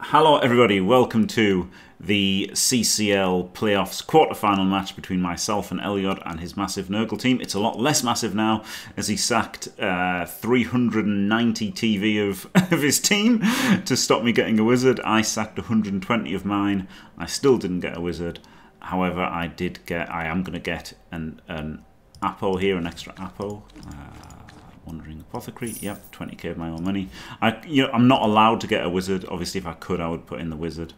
Hello, everybody. Welcome to the CCL playoffs quarter-final match between myself and Elliot and his massive Nurgle team. It's a lot less massive now as he sacked uh, 390 TV of, of his team to stop me getting a wizard. I sacked 120 of mine. I still didn't get a wizard. However, I did get. I am going to get an an Apo here, an extra apple. Uh, Wandering Apothecary, yep, 20k of my own money. I, you know, I'm not allowed to get a wizard. Obviously, if I could, I would put in the wizard,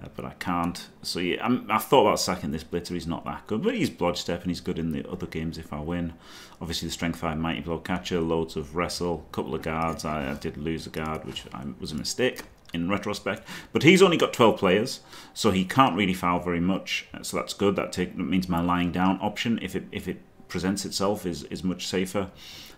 uh, but I can't. So yeah, i thought about sacking this Blitter. He's not that good, but he's Blodgestep and he's good in the other games if I win. Obviously, the Strength 5 Mighty Blow Catcher, loads of Wrestle, couple of guards. I, I did lose a guard, which I, was a mistake in retrospect. But he's only got 12 players, so he can't really foul very much. So that's good. That, take, that means my lying down option, if it if it presents itself, is is much safer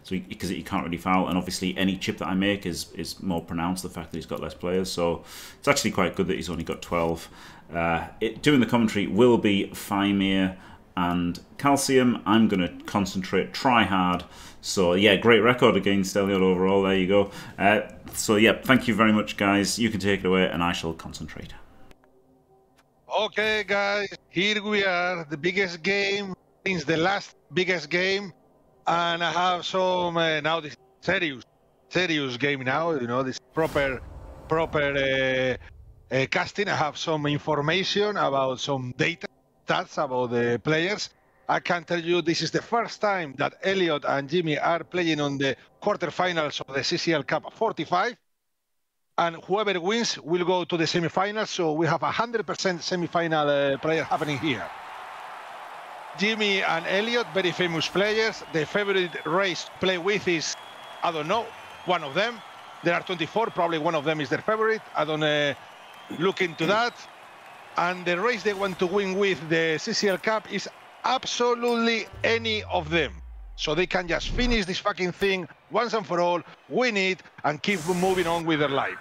so because he, he, can't really foul, and obviously any chip that I make is is more pronounced the fact that he's got less players. So it's actually quite good that he's only got twelve. Uh, it, doing the commentary will be Faemir and Calcium. I'm going to concentrate, try hard. So yeah, great record against Elliot overall. There you go. Uh, so yeah, thank you very much, guys. You can take it away, and I shall concentrate. Okay, guys, here we are. The biggest game since the last biggest game and I have some uh, now this serious, serious game now. You know, this proper, proper uh, uh, casting. I have some information about some data stats about the players. I can tell you this is the first time that Elliot and Jimmy are playing on the quarterfinals of the CCL Cup 45. And whoever wins will go to the semifinals. So we have a 100% semifinal uh, player happening here. Jimmy and Elliot, very famous players. The favorite race to play with is, I don't know, one of them. There are 24, probably one of them is their favorite. I don't uh, look into that. And the race they want to win with the CCL Cup is absolutely any of them. So they can just finish this fucking thing once and for all, win it, and keep moving on with their life.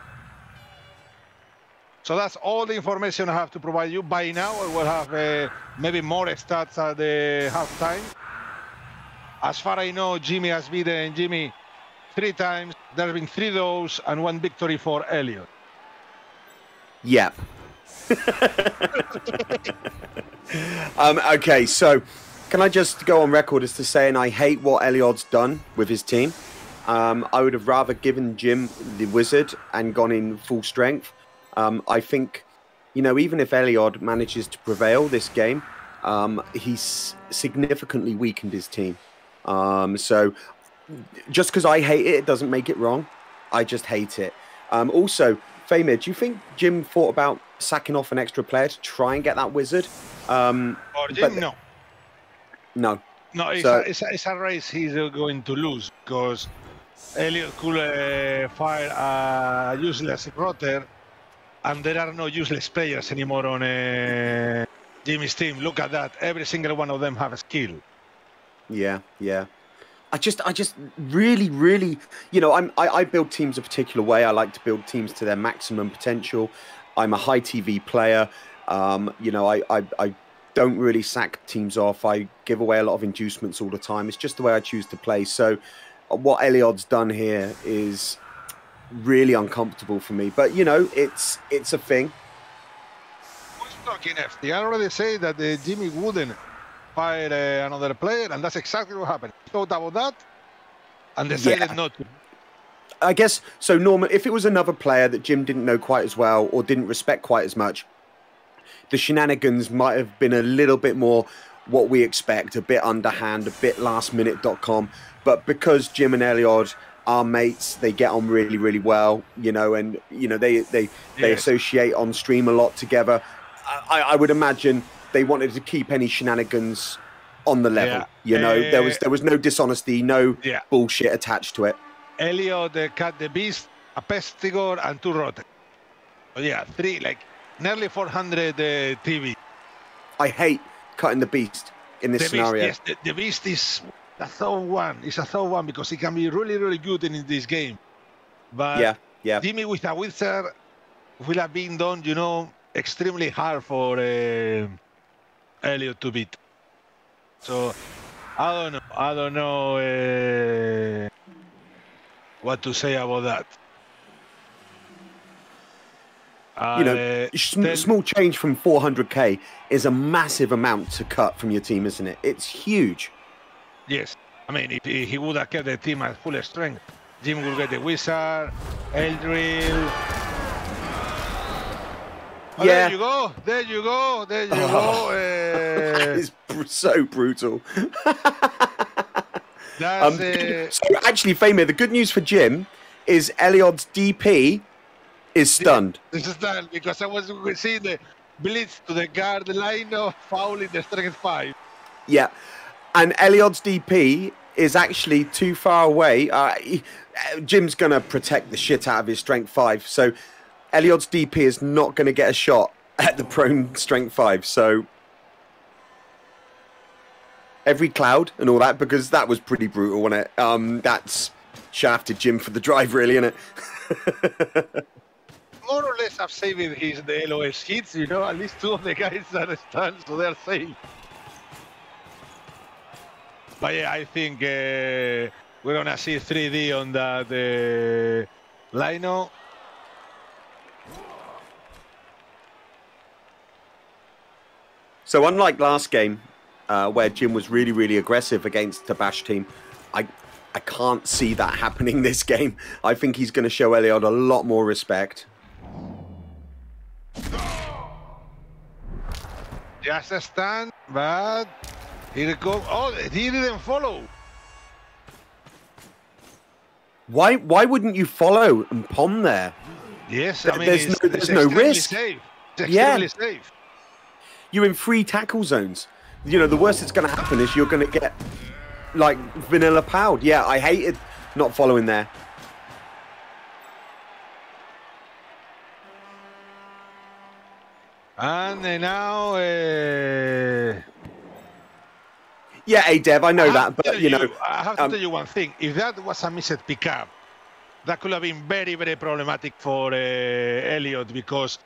So that's all the information I have to provide you. By now, I will have uh, maybe more stats at the halftime. As far as I know, Jimmy has beaten Jimmy three times. There have been three those and one victory for Elliot. Yep. um, okay, so can I just go on record as to saying I hate what Elliot's done with his team. Um, I would have rather given Jim the wizard and gone in full strength. Um, I think, you know, even if Elyod manages to prevail this game, um, he's significantly weakened his team. Um, so just because I hate it, it doesn't make it wrong. I just hate it. Um, also, Faemir, do you think Jim thought about sacking off an extra player to try and get that wizard? Um, Jim, no. No. No, it's, so, a, it's, a, it's, a, race he's going to lose because Elliot could uh, fire a useless rotter and there are no useless players anymore on uh, Jimmy's team. Look at that; every single one of them have a skill. Yeah, yeah. I just, I just really, really, you know, I'm, I, I build teams a particular way. I like to build teams to their maximum potential. I'm a high TV player. Um, you know, I, I, I don't really sack teams off. I give away a lot of inducements all the time. It's just the way I choose to play. So, what Elyod's done here is really uncomfortable for me. But you know, it's it's a thing. Who's talking FD? I already say that uh, Jimmy wouldn't fire uh, another player, and that's exactly what happened. He thought about that, and decided yeah. not to. I guess so. Norman, if it was another player that Jim didn't know quite as well or didn't respect quite as much, the shenanigans might have been a little bit more what we expect, a bit underhand, a bit last minute.com. But because Jim and Elyod are mates. They get on really, really well, you know, and you know they they they yes. associate on stream a lot together. I, I, would imagine they wanted to keep any shenanigans on the level. Yeah. You know, uh, there was there was no dishonesty, no yeah. bullshit attached to it. Elio, the cat, the beast, a pestigor, and two rotten. Oh, yeah, three like nearly 400 uh, TV. I hate cutting the beast in this the scenario. Beast, yes, the, the beast is a third one. It's a third one because he can be really, really good in this game. But yeah, yeah. Jimmy with a wizard will have been done, you know, extremely hard for uh, Elliot to beat. So I don't know. I don't know uh, what to say about that. you know, Uh, then- small change from 400k is a massive amount to cut from your team, isn't it? It's huge. Yes. I mean, if he he would have kept the team at full strength, Jim will get the Wizard, Eldrill. Oh, Yeah. There you go. There you go. There you go. Uh, it's br- so brutal. that's Um, uh, so actually, Faemir, the good news for Jim is Elyod's DP is stunned. this is done because I was seeing the blitz to the guard line of fouling the strength five. Yeah. And Elyod's DP is actually too far away. Uh, he- uh, Jim's going to protect the shit out of his strength five. So Elyod's DP is not going to get a shot at the prone strength five. So every cloud and all that, because that was pretty brutal, wasn't it? Um, that's shafted Jim for the drive, really, isn't it? More or less, I've saved his the LOS hits. You know, at least two of the guys are stunned, so they're safe. But yeah, I think uh, we're gonna see 3D on that uh, Lino. So unlike last game, uh, where Jim was really, really aggressive against the Bash team, I I can't see that happening this game. I think he's going to show Elyod a lot more respect. Just a stand, but it goes. Oh, he didn't follow. Why why wouldn't you follow and palm there? Yes, I mean, there's no- there's no risk. Safe. Yeah. safe. You're in free tackle zones. You know the worst that's going to happen is you're going to get like vanilla powed. Yeah, I hated not following there. And now, uh, Yeah, hey Dev, I know I that, but tell you know, I have to um, tell you one thing. If that was a missed pickup, that could have been very, very problematic for uh, Elliot because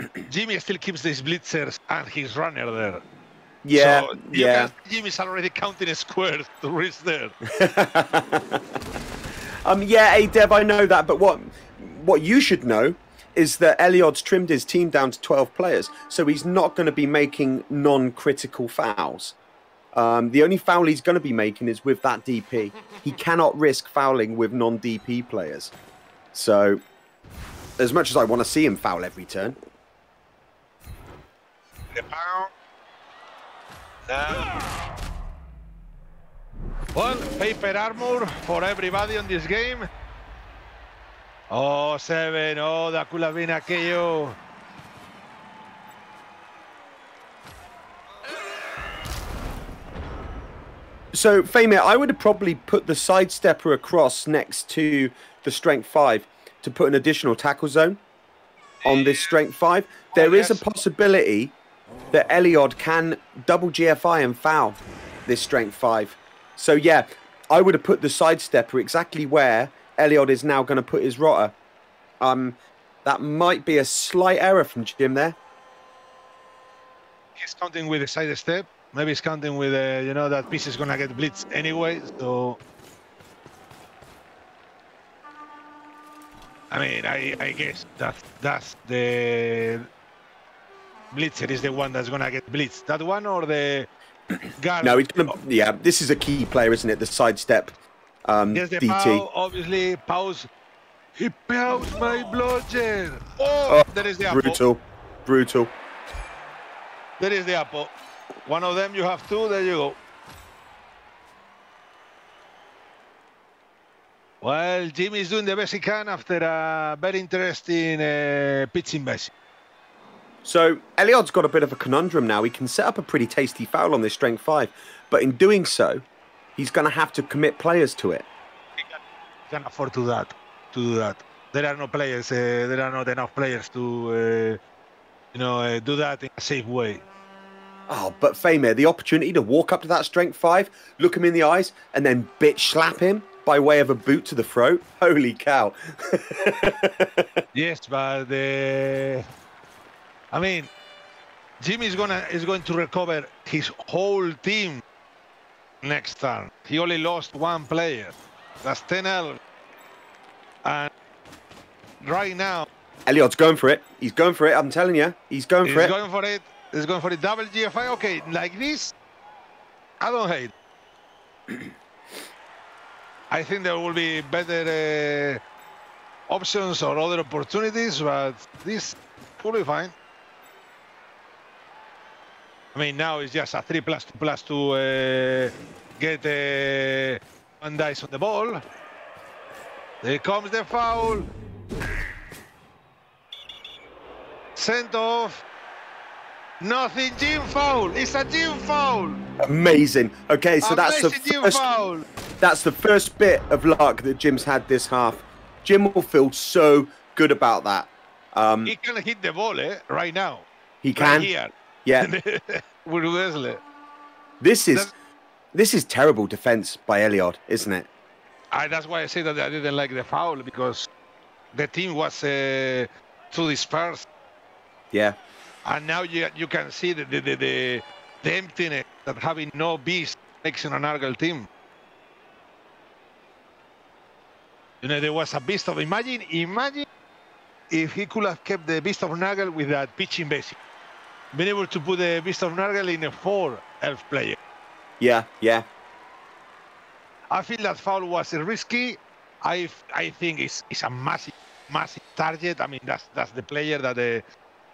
Jimmy still keeps his blitzers and his runner there. yeah, so you yeah. can- Jimmy's already counting squares to reach there. Um, yeah, hey Dev, I know that, but what what you should know is that Elyod's trimmed his team down to 12 players, so he's not going to be making non-critical fouls. Um, the only foul he's going to be making is with that DP. He cannot risk fouling with non-DP players. So, as much as I want to see him foul every turn. Now. Well, paper armor for everybody on this game. Oh, seven. Oh, that could have been aquello. So, Faemir, I would have probably put the sidestepper across next to the strength five to put an additional tackle zone on this strength five. There is a possibility that Elyod can double GFI and foul this strength five. So, yeah, I would have put the sidestepper exactly where Elyod is now going to put his rotter. Um, that might be a slight error from Jim there. He's counting with the side step. Maybe he's counting with, uh, you know, that piece is going to get blitzed anyway. So, I mean, I, I guess that that's the blitzer is the one that's going to get blitzed. That one or the guard? No, he's to. Yeah, this is a key player, isn't it? The sidestep um, Yes, the DT. Pau, obviously, Pau's. He pows my bludgeon. Oh, Oh, there is the apple. Brutal. Brutal. There is the apple. One of them you have two. There you go. Well, Jimmy's doing the best he can after a very interesting uh, pitching base. So Elyod's got a bit of a conundrum now. He can set up a pretty tasty foul on this strength five, but in doing so, he's going to have to commit players to it. He can, he can afford to that. To do that. There are no players. Uh, there are not enough players to, uh, you know, uh, do that in a safe way. Oh, but Faemir, the opportunity to walk up to that strength five, look him in the eyes, and then bitch slap him by way of a boot to the throat. Holy cow! Yes, but uh, I mean, Jimmy is gonna is going to recover his whole team next turn. He only lost one player. That's 10 L. And right now, Elliot's going for it. He's going for it. I'm telling you, he's going He's for it. going for it. He's going for the Double GFI. Okay, like this, I don't hate. I think there will be better uh, options or other opportunities, but this be fine. I mean, now it's just a three plus two plus to uh, get uh, one dice on the ball. There comes the foul. Sent off. Nothing, Jim foul. It's a Jim foul. Amazing. Okay, so that's the first. foul. That's the first bit of luck that Jim's had this half. Jim will feel so good about that. Um, He can hit the ball eh, right now. he can. Right here. Yeah. With Wesley. This is That's- this is terrible defense by Elyod, isn't it? I, that's why I say that I didn't like the foul because the team was uh, too dispersed. Yeah. And now you, you can see the, the, the, the, the emptiness that having no beast makes in an Argyle team. You know, there was a beast of imagine, imagine if he could have kept the beast of Nurgle with that pitching basic. Been able to put the beast of Nurgle in a four elf player. Yeah, yeah. I feel that foul was risky. I I think it's, it's a massive massive target. I mean that's that's the player that the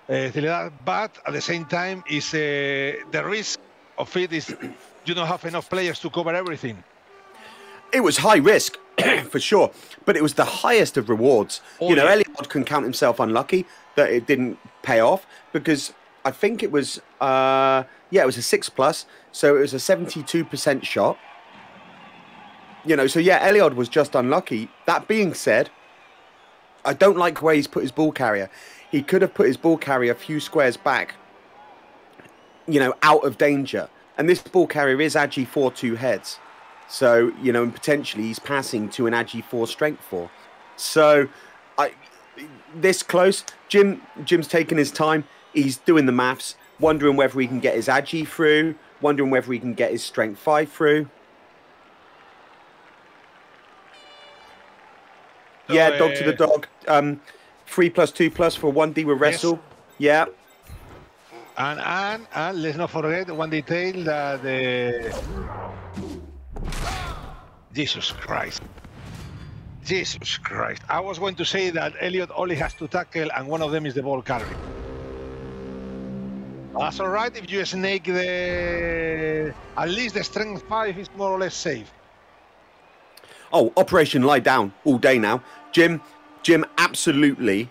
uh, but at the same time is uh, the risk of it is you don't have enough players to cover everything. It was high risk for sure, but it was the highest of rewards. Oh, you know, yeah. Elyod can count himself unlucky that it didn't pay off because I think it was uh yeah, it was a 6 plus, so it was a 72% shot. You know, so yeah, Elyod was just unlucky. That being said, I don't like where he's put his ball carrier. He could have put his ball carrier a few squares back, you know, out of danger. And this ball carrier is Agi 4 2 heads. So, you know, and potentially he's passing to an Agi 4 strength 4. So, I this close, Jim Jim's taking his time. He's doing the maths, wondering whether he can get his Agi through, wondering whether he can get his strength 5 through. Yeah, dog to the dog. Um, three plus two plus for one D with wrestle. Yeah, And and and let's not forget one detail that uh, the Jesus Christ. Jesus Christ. I was going to say that Elliot only has to tackle and one of them is the ball carrier. That's all right if you snake the at least the strength five is more or less safe. Oh, Operation Lie Down all day now. Jim, Jim absolutely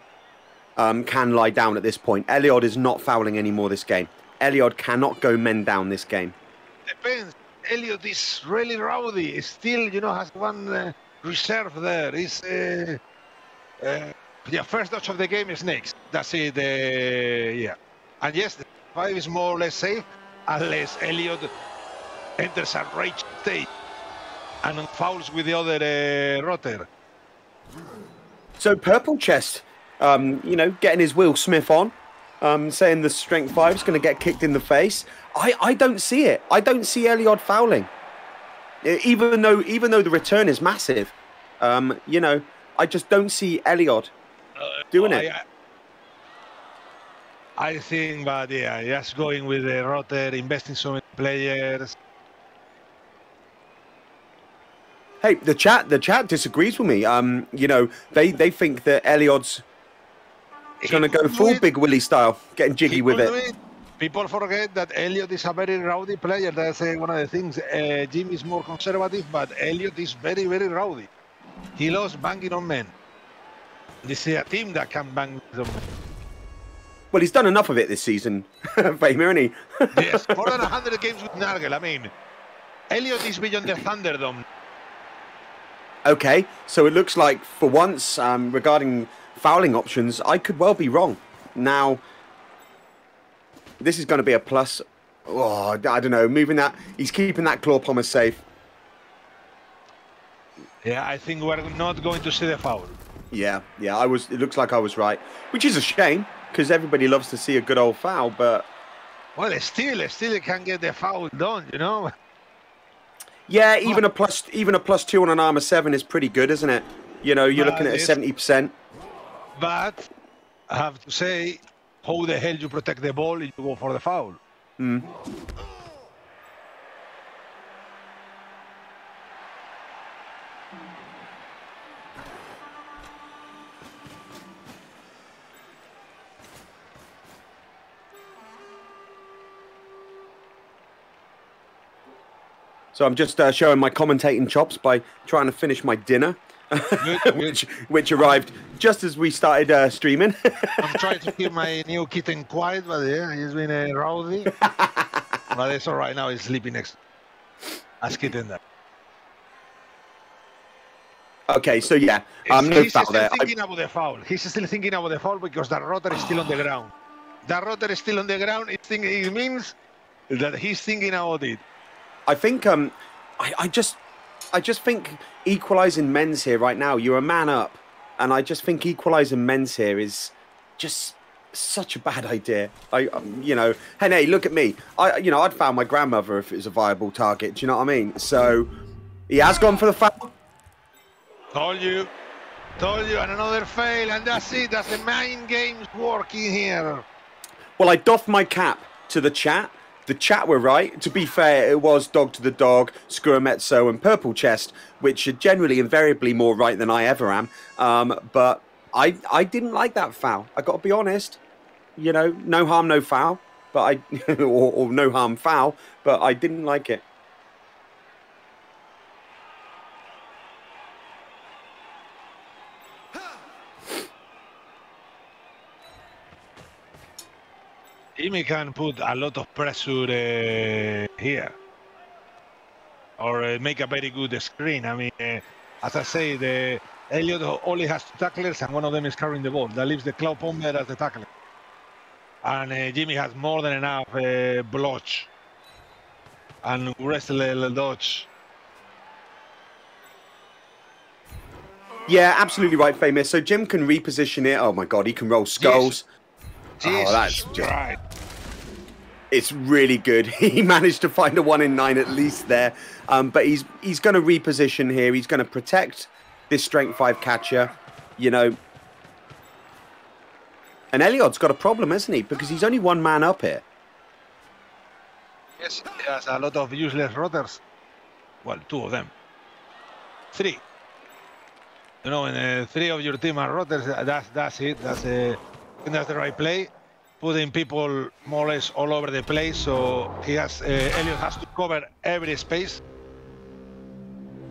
um, can lie down at this point. Elyod is not fouling anymore this game. Elyod cannot go men down this game. Depends. Elliot is really rowdy. Still, you know, has one uh, reserve there. Uh, uh, yeah, first dodge of the game is next. That's it. Uh, yeah, and yes, the five is more or less safe unless Elliot enters a rage state and fouls with the other uh, rotter. So Purple Chest, um, you know, getting his Will Smith on, um, saying the strength five is going to get kicked in the face. I, I don't see it. I don't see Elyod fouling, even though even though the return is massive. Um, you know, I just don't see Elyod doing it. I, I think, but yeah, just going with the rotter, investing so many players. Hey, the chat the chat disagrees with me. Um, you know, they they think that Elyod's going to go full. Big Willie style, getting jiggy with could it. People forget that Elliot is a very rowdy player. That's uh, one of the things. Uh, Jim is more conservative, but Elliot is very, very rowdy. He loves banging on men. This is a team that can bang on men. Well, he's done enough of it this season, Faemir, hasn't he? Yes, more than 100 games with Nurgle. I mean, Elliot is beyond the Thunderdome. Okay, so it looks like for once, um, regarding fouling options, I could well be wrong. Now, this is going to be a plus. Oh, I don't know. Moving that, he's keeping that claw pomber safe. Yeah, I think we're not going to see the foul. Yeah, yeah. I was. It looks like I was right, which is a shame because everybody loves to see a good old foul. But Well, still, still can get the foul done, you know. yeah, even a plus, even a plus two on an armor seven is pretty good, isn't it? You know, you're looking at a seventy percent. But I have to say, how the hell you protect the ball if you go for the foul? Mm. So I'm just uh, showing my commentating chops by trying to finish my dinner, which which arrived just as we started uh, streaming. I'm trying to keep my new kitten quiet, but yeah, he's been uh, rowdy. but it's all right now. He's sleeping next. As kitten there. Okay, so yeah, um, no he's foul still there. I- thinking about the foul. He's still thinking about the foul because the rotor is still on the ground. The rotor is still on the ground. It, think, it means that he's thinking about it. I think um, I, I just, I just think equalising men's here right now. You're a man up, and I just think equalising men's here is just such a bad idea. I, um, you know, hey, hey, look at me. I, you know, I'd found my grandmother if it was a viable target. Do you know what I mean? So he has gone for the foul. Told you. Told you. And another fail. And that's it. That's the main games working here. Well, I doff my cap to the chat. The chat were right. To be fair, it was Dog to the Dog, Scurametso, and Purple Chest, which are generally invariably more right than I ever am. Um, but I I didn't like that foul. I got to be honest. You know, no harm, no foul. But I or, or no harm foul. But I didn't like it. Jimmy can put a lot of pressure uh, here or uh, make a very good screen. I mean, uh, as I say, the Elliot only has two tacklers and one of them is carrying the ball. That leaves the Claw Pomber as the tackler. And Jimmy has more than enough uh, block and wrestle dodge. Yeah, absolutely right, famous. So Jim can reposition it. Oh my god, he can roll skulls. Jesus that's- right. it's really good. He managed to find a one in nine at least there, um, but he's he's going to reposition here. He's going to protect this strength five catcher, you know. And Elliot's got a problem, hasn't he? Because he's only one man up here. Yes, he has a lot of useless rotors. Well, two of them. Three. You know, when uh, three of your team are rotors, uh, that's that's it. That's uh, That's the right play. Putting people more or less all over the place, so he has uh, Elliot has to cover every space.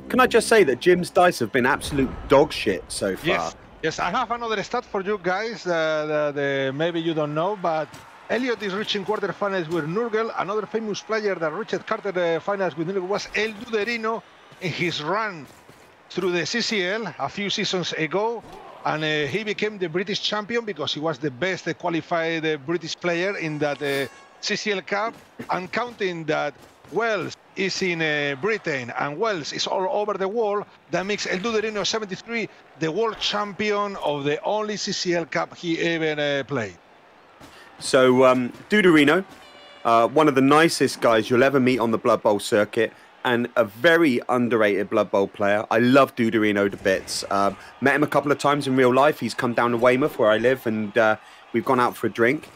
Can I just say that Jim's dice have been absolute dog shit so far? Yes, yes. I have another stat for you guys uh, that uh, maybe you don't know, but Elliot is reaching quarterfinals with Nurgle. Another famous player that reached quarter uh, finals with Nurgle was El Duderino in his run through the CCL a few seasons ago. And uh, he became the British champion because he was the best qualified uh, British player in that uh, CCL Cup. And counting that Wales is in uh, Britain and Wales is all over the world, that makes El Duderino 73 the world champion of the only CCL Cup he ever uh, played. So, um, Duderino, uh, one of the nicest guys you'll ever meet on the Blood Bowl circuit, and a very underrated Blood Bowl player. I love Duderino to bits. Um, met him a couple of times in real life. He's come down to Weymouth, where I live, and uh, we've gone out for a drink.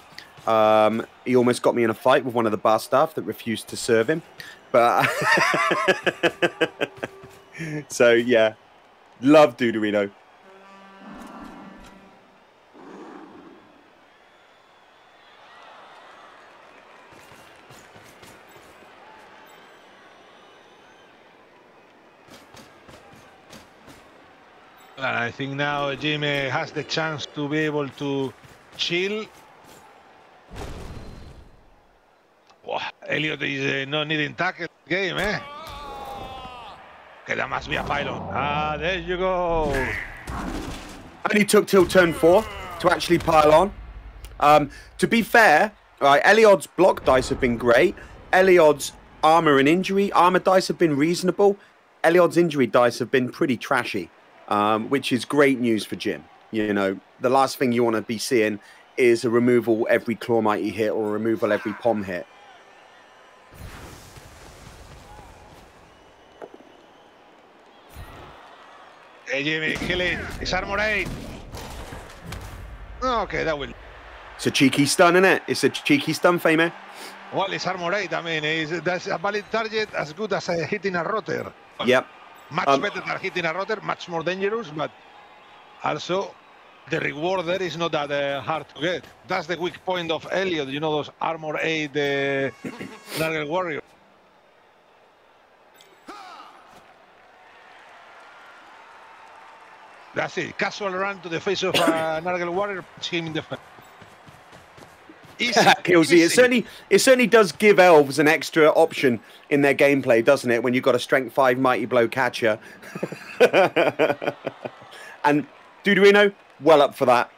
Um, he almost got me in a fight with one of the bar staff that refused to serve him. But so yeah, love Duderino. Think now Jimmy has the chance to be able to chill. Wow, Elliot is uh, not needing tackle game, eh? Okay, that must be a pile on. Ah, there you go. Only took till turn four to actually pile on. Um, to be fair, right, Elyod's block dice have been great. Elyod's armor and injury armor dice have been reasonable. Elyod's injury dice have been pretty trashy, um, which is great news for Jim. You know, the last thing you want to be seeing is a removal every claw mighty hit or a removal every pom hit. Hey, Jimmy, kill it. It's Armor 8. Oh, okay, that will. It's a cheeky stun, isn't it? It's a cheeky stun, Faemir. Well, it's armor 8. I mean, it's, that's a valid target as good as uh, hitting a rotor. Yep. Much Um, better than hitting a rotor, much more dangerous, but also the reward there is not that uh, hard to get. That's the weak point of Elliot, you know, those armor 8 uh, Nurgle Warrior. That's it. Casual run to the face of a Nurgle Warrior, puts him in the face. Easy. Killsy. It certainly, it certainly does give elves an extra option in their gameplay, doesn't it? When you've got a strength five mighty blow catcher, and Duderino, well up for that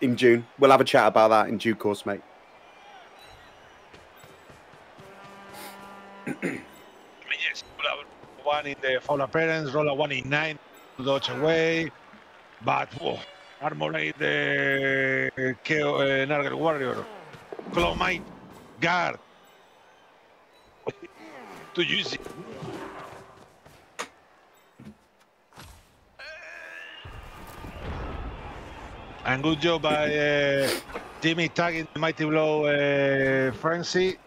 in June. We'll have a chat about that in due course, mate. Yes, one in the foul appearance, roll a one in nine dodge away. But whoa, armorate the uh, Keo, uh, Nurgle Warrior. Claw Might, guard. to use it. And good job by uh, Jimmy tagging the Mighty Blow uh, Frenzy.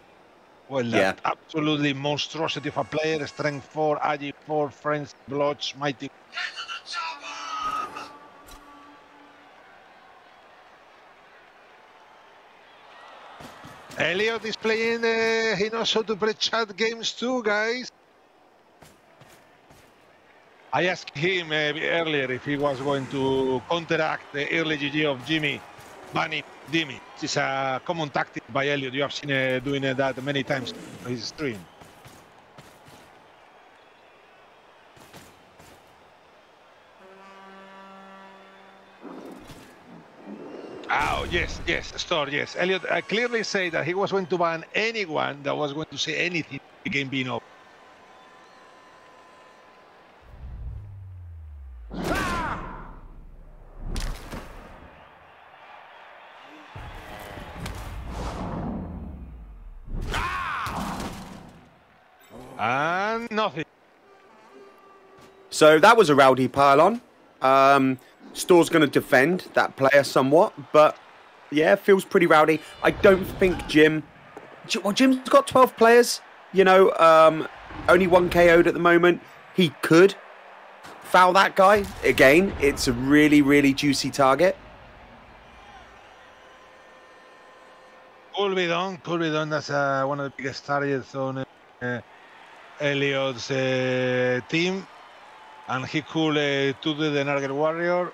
Well, Yeah. that absolutely monstrosity of a player. Strength 4, Agi 4, Frenzy, Blotch, Mighty. Elliot is playing, uh, he knows how to play chat games too, guys. I asked him uh, earlier if he was going to counteract the early GG of Jimmy Bunny Dimmy. It's a common tactic by Elliot. You have seen uh, doing uh, that many times on his stream. Oh, yes, yes, Store, yes. Elliot I clearly say that he was going to ban anyone that was going to say anything the game being over. And nothing. So that was a rowdy pile on. Um, Store's going to defend that player somewhat, but yeah, feels pretty rowdy. I don't think Jim. Well, Jim's got 12 players. You know, um, only one KO'd at the moment. He could foul that guy again. It's a really, really juicy target. Could be done. Could be done. That's uh, one of the biggest targets on uh, Elliot's uh, team. And he could uh, to the Nurgle Warrior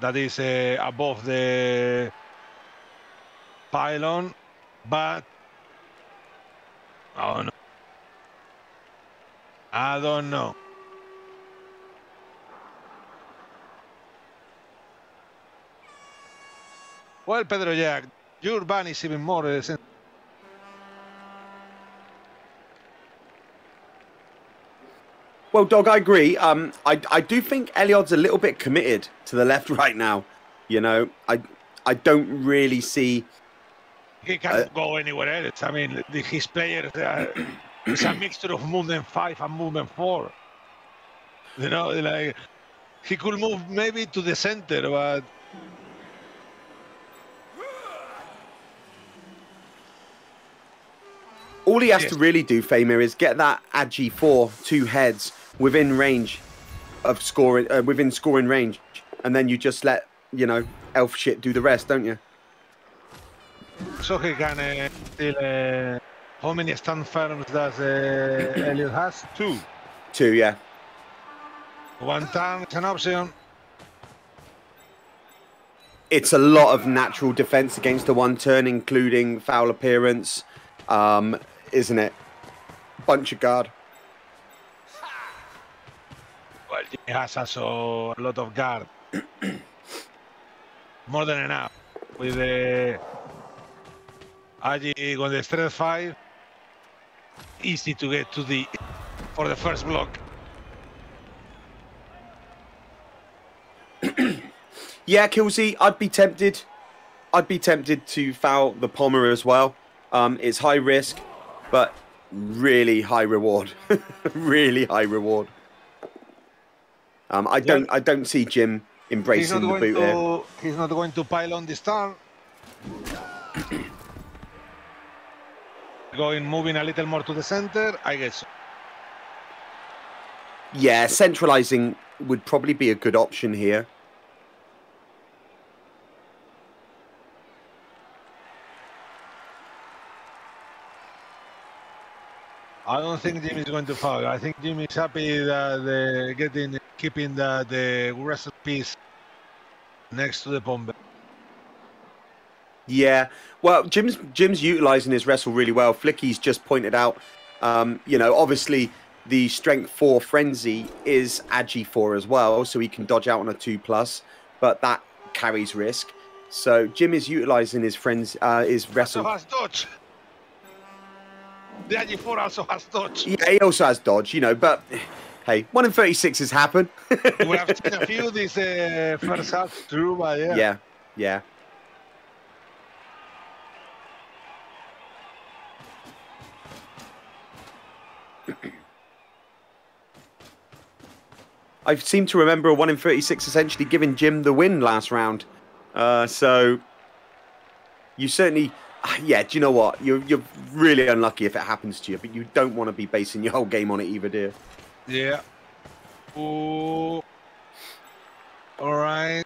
that is uh, above the pylon. But. Oh no. I don't know. Well, Pedro Jack, your ban is even more Well, Dog, I agree. Um, I, I do think Elyod's a little bit committed to the left right now. You know, I I don't really see. he can Uh, go anywhere else. I mean, the, his players uh, it's a mixture of movement five and movement four. You know, like he could move maybe to the center, but All he has Yes. to really do, Faemir, is get that Agi four two heads within range of scoring, uh, within scoring range, and then you just let you know elf shit do the rest, don't you? so he can uh, still. Uh, how many stand firms does uh, Elliot has? Two. Two, yeah. One time is an option. It's a lot of natural defense against the one turn, including foul appearance, um, isn't it? Bunch of guard. He has also a lot of guard. More than enough. With the Agi on the strength 5, easy to get to the for the first block. Yeah, Killsy, I'd be tempted. I'd be tempted to foul the Palmer as well. Um, it's high risk, but really high reward. really high reward. Um, I don't. I don't see Jim embracing the boot to, here. He's not going to pile on the start. going moving a little more to the center, I guess. Yeah, centralizing would probably be a good option here. I don't think Jim is going to foul. I think Jim is happy that the getting keeping the the wrestle piece next to the bomb. Yeah, well, Jim's Jim's utilizing his wrestle really well. Flicky's just pointed out, um, you know, obviously the strength four frenzy is agi four as well, so he can dodge out on a two plus, but that carries risk. So Jim is utilizing his friends uh, his wrestle. Dodge. The agi four also has dodge. Yeah, he also has dodge, you know, but hey, one in thirty six has happened. we have seen a few this uh, first half true, but yeah. yeah, yeah. I seem to remember a 1 in 36 essentially giving Jim the win last round. Uh, so you certainly, yeah, do you know what? You're, you're really unlucky if it happens to you, but you don't want to be basing your whole game on it either, dear. Yeah. All right.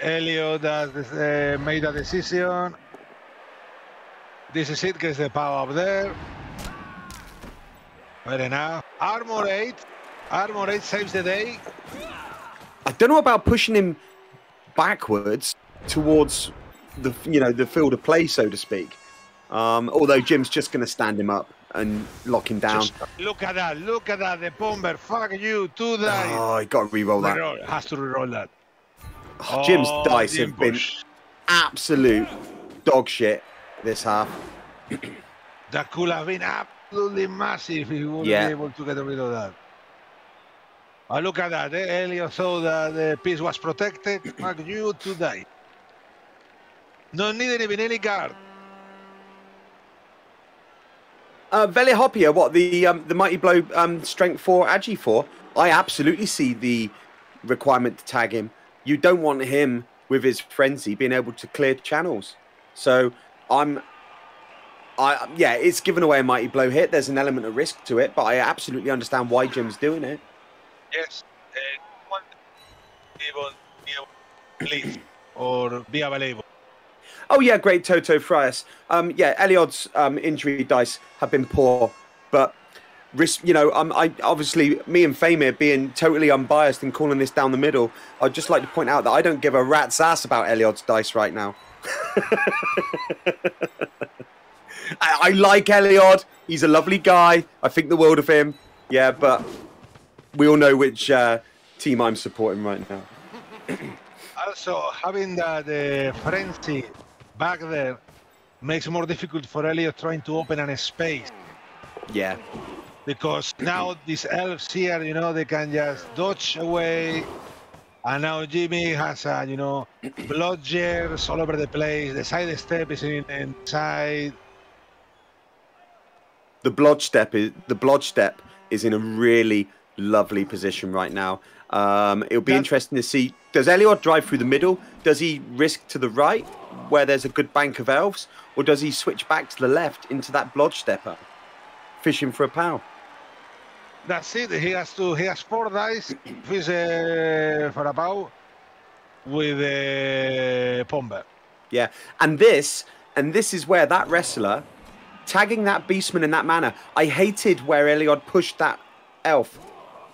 Elliot has uh, made a decision. This is it, gets the power up there. Very now. Armor 8. Armor 8 saves the day. I don't know about pushing him backwards towards the you know the field of play, so to speak. Um, although Jim's just going to stand him up and lock him down. Just look at that. Look at that. The bomber. Fuck you. Two dice. Oh, he got to re-roll that. Reroll. Has to re-roll that. Oh, Jim's Oh, dice Jim have been absolute dog shit this half. That could have been absolutely massive if he would Yeah. be able to get rid of that. Oh, look at that. Eh? Elliot thought that the piece was protected. Fuck you to die. No needed even any guard. Uh, Vele what the um, the mighty blow um, strength four agi four? I absolutely see the requirement to tag him. You don't want him with his frenzy being able to clear channels. So I'm, I yeah, it's given away a mighty blow hit. There's an element of risk to it, but I absolutely understand why Jim's doing it. Yes. Uh, one able, be able to leave or be available. Oh yeah, great Toto Frias. Um, yeah, Elyod's um, injury dice have been poor, but risk. You know, um, I obviously me and Faemir being totally unbiased and calling this down the middle. I'd just like to point out that I don't give a rat's ass about Elyod's dice right now. I, I like Elyod. He's a lovely guy. I think the world of him. Yeah, but we all know which uh, team I'm supporting right now. Also, having the, the frenzy back there makes it more difficult for Elliot trying to open an space. Yeah. because now these elves here, you know, they can just dodge away. And now Jimmy has, a, you know, blodgers all over the place. The side step is in inside. the blodge step is the blodge step is in a really lovely position right now. Um, it'll be interesting to see. Does Elliot drive through the middle? Does he risk to the right, where there's a good bank of elves, or does he switch back to the left into that blodge stepper, fishing for a pal? That's it. He has to. He has four dice. He's uh, for about with a uh, Pomber. Yeah, and this and this is where that wrestler tagging that beastman in that manner. I hated where Elyod pushed that elf.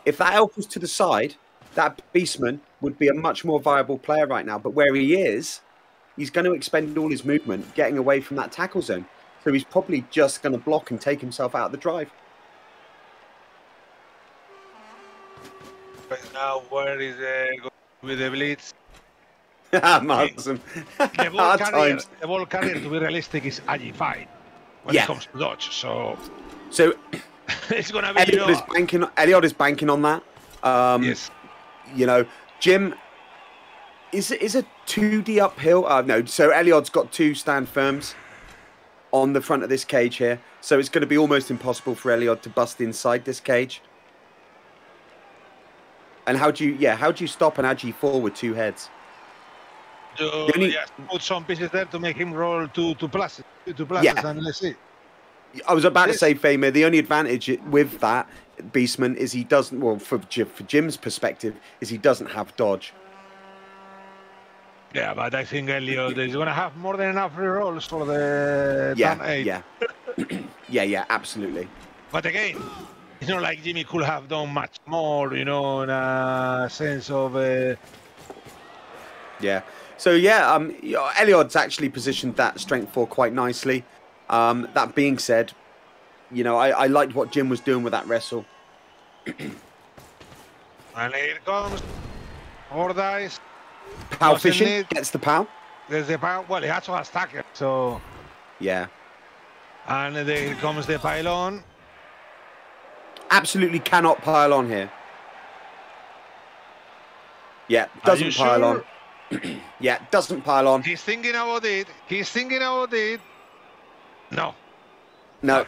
If that elf was to the side, that beastman would be a much more viable player right now. But where he is, he's going to expend all his movement getting away from that tackle zone. So he's probably just going to block and take himself out of the drive. Right now, where is uh, with the blitz? Awesome. The ball carrier. times. The ball carrier, to be realistic, is Agi5 when Yeah. it comes to dodge. So So it's gonna be. You Eliot know, is banking. Eliot is banking on that. Um, yes. you know, Jim is is a two D uphill. Uh, no, so Elyod's got two stand firms on the front of this cage here, so it's going to be almost impossible for Elyod to bust inside this cage. And how do you, yeah, how do you stop an Agi four with two heads? To only- just put some pieces there to make him roll two two pluses, two pluses, Yeah. and let's see. I was about to say, Faemir, the only advantage with that Beastman is he doesn't. Well, for for Jim's perspective, is he doesn't have dodge. Yeah, but I think Elliot is going to have more than enough rerolls for the Yeah, yeah, yeah, yeah, absolutely. But again, it's not like Jimmy could have done much more, you know, in a sense of. Uh, Yeah. So yeah, um, Elyod's actually positioned that strength four quite nicely. Um, that being said, you know, I, I liked what Jim was doing with that wrestle. and here comes Fordyce. Pow fishing gets the pow. There's the power. Well, he has tackle. So, Yeah, and there comes the pile on. absolutely cannot pile on here. Yeah, doesn't pile sure? on. Yeah, doesn't pile on. He's thinking about it. He's thinking about it. No. No.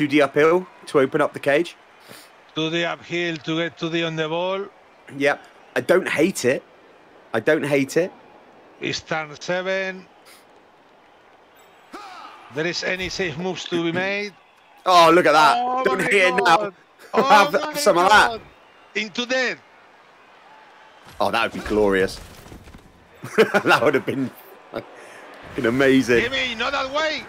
Two the uphill to open up the cage. To the uphill to get to the on the ball. Yep. I don't hate it. I don't hate it. It's turn seven. There is any safe moves to be made. Oh, look at that. Oh don't hate it now. Oh have some of that. Into dead. Oh, that would be glorious. that would have been fucking amazing. Jimmy, not that way.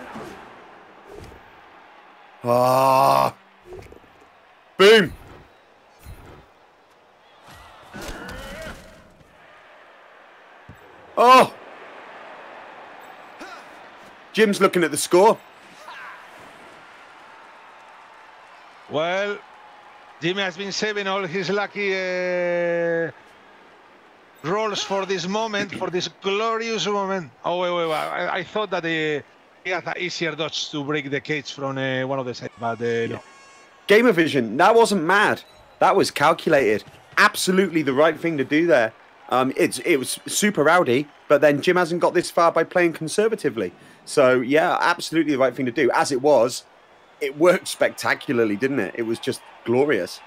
Ah. Boom. Oh. Jim's looking at the score. Well, Jimmy has been saving all his lucky uh, rolls for this moment, for this glorious moment. Oh, wait, wait, wait. I, I thought that uh, had easier dodge to break the cage from uh, one of the sides, but uh, no. Gamer Vision, that wasn't mad. That was calculated. Absolutely the right thing to do there. Um, it's it was super rowdy, but then Jim hasn't got this far by playing conservatively. So yeah, absolutely the right thing to do. As it was, it worked spectacularly, didn't it? It was just glorious.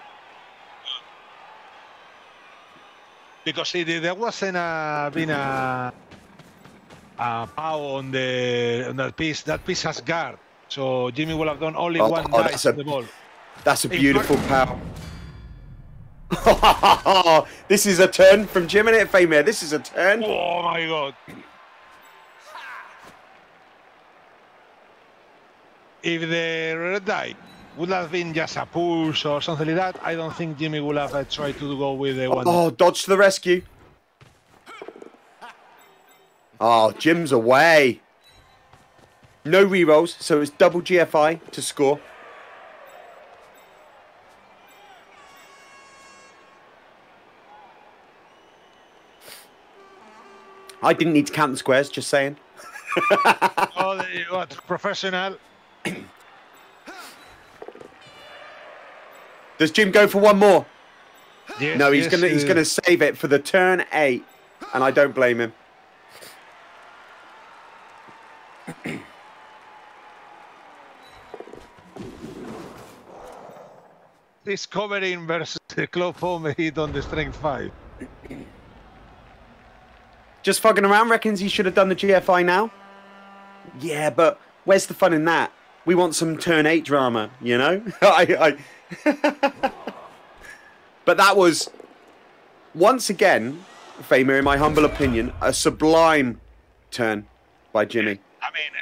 Because there there wasn't a, been a, a pow on, the, on that piece. That piece has guard. So Jimmy will have done only Oh, one oh, a- on the ball. That's a beautiful power. this is a turn from Jim and it, Faemir. This is a turn. Oh my god. If the red die would have been just a push or something like that, I don't think Jimmy would have uh, tried to go with the one. Oh, dodge to the rescue. Oh, Jim's away. No rerolls, so it's double GFI to score. I didn't need to count the squares, just saying. Oh, what, professional. Does Jim go for one more? Yes, No, he's yes, gonna he's gonna save it for the turn eight, and I don't blame him. He's covering versus the club home hit on the strength five. Just fucking around, reckons he should have done the GFI now. Yeah, but where's the fun in that? We want some turn eight drama, you know. I, I... but that was once again, Faemir, in my humble opinion, a sublime turn by Jimmy. I mean,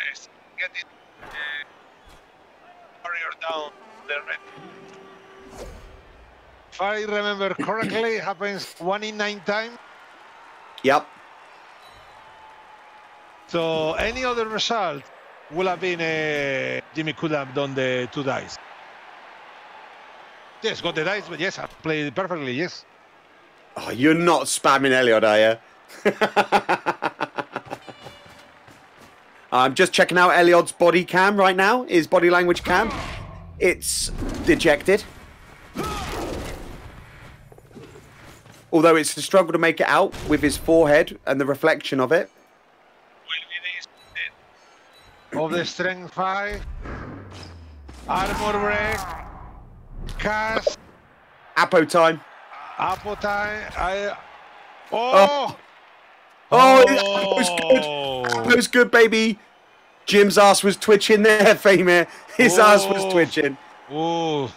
get it uh, warrior down the red. If I remember correctly, it happens one in nine times. Yep. So any other result would have been uh, Jimmy could have done the two dice. Yes, got the dice, but yes, I played perfectly. Yes. Oh, you're not spamming Elliot, are you? I'm just checking out Elyod's body cam right now, his body language cam. It's dejected. Although it's a struggle to make it out with his forehead and the reflection of it. Of the strength five, armor break, cast, Apo time. apple time. I. Oh. Oh! Oh, Apo's oh. good. Apo's good, baby. Jim's ass was twitching there, Faemir. His ass was Oh. twitching. Oh!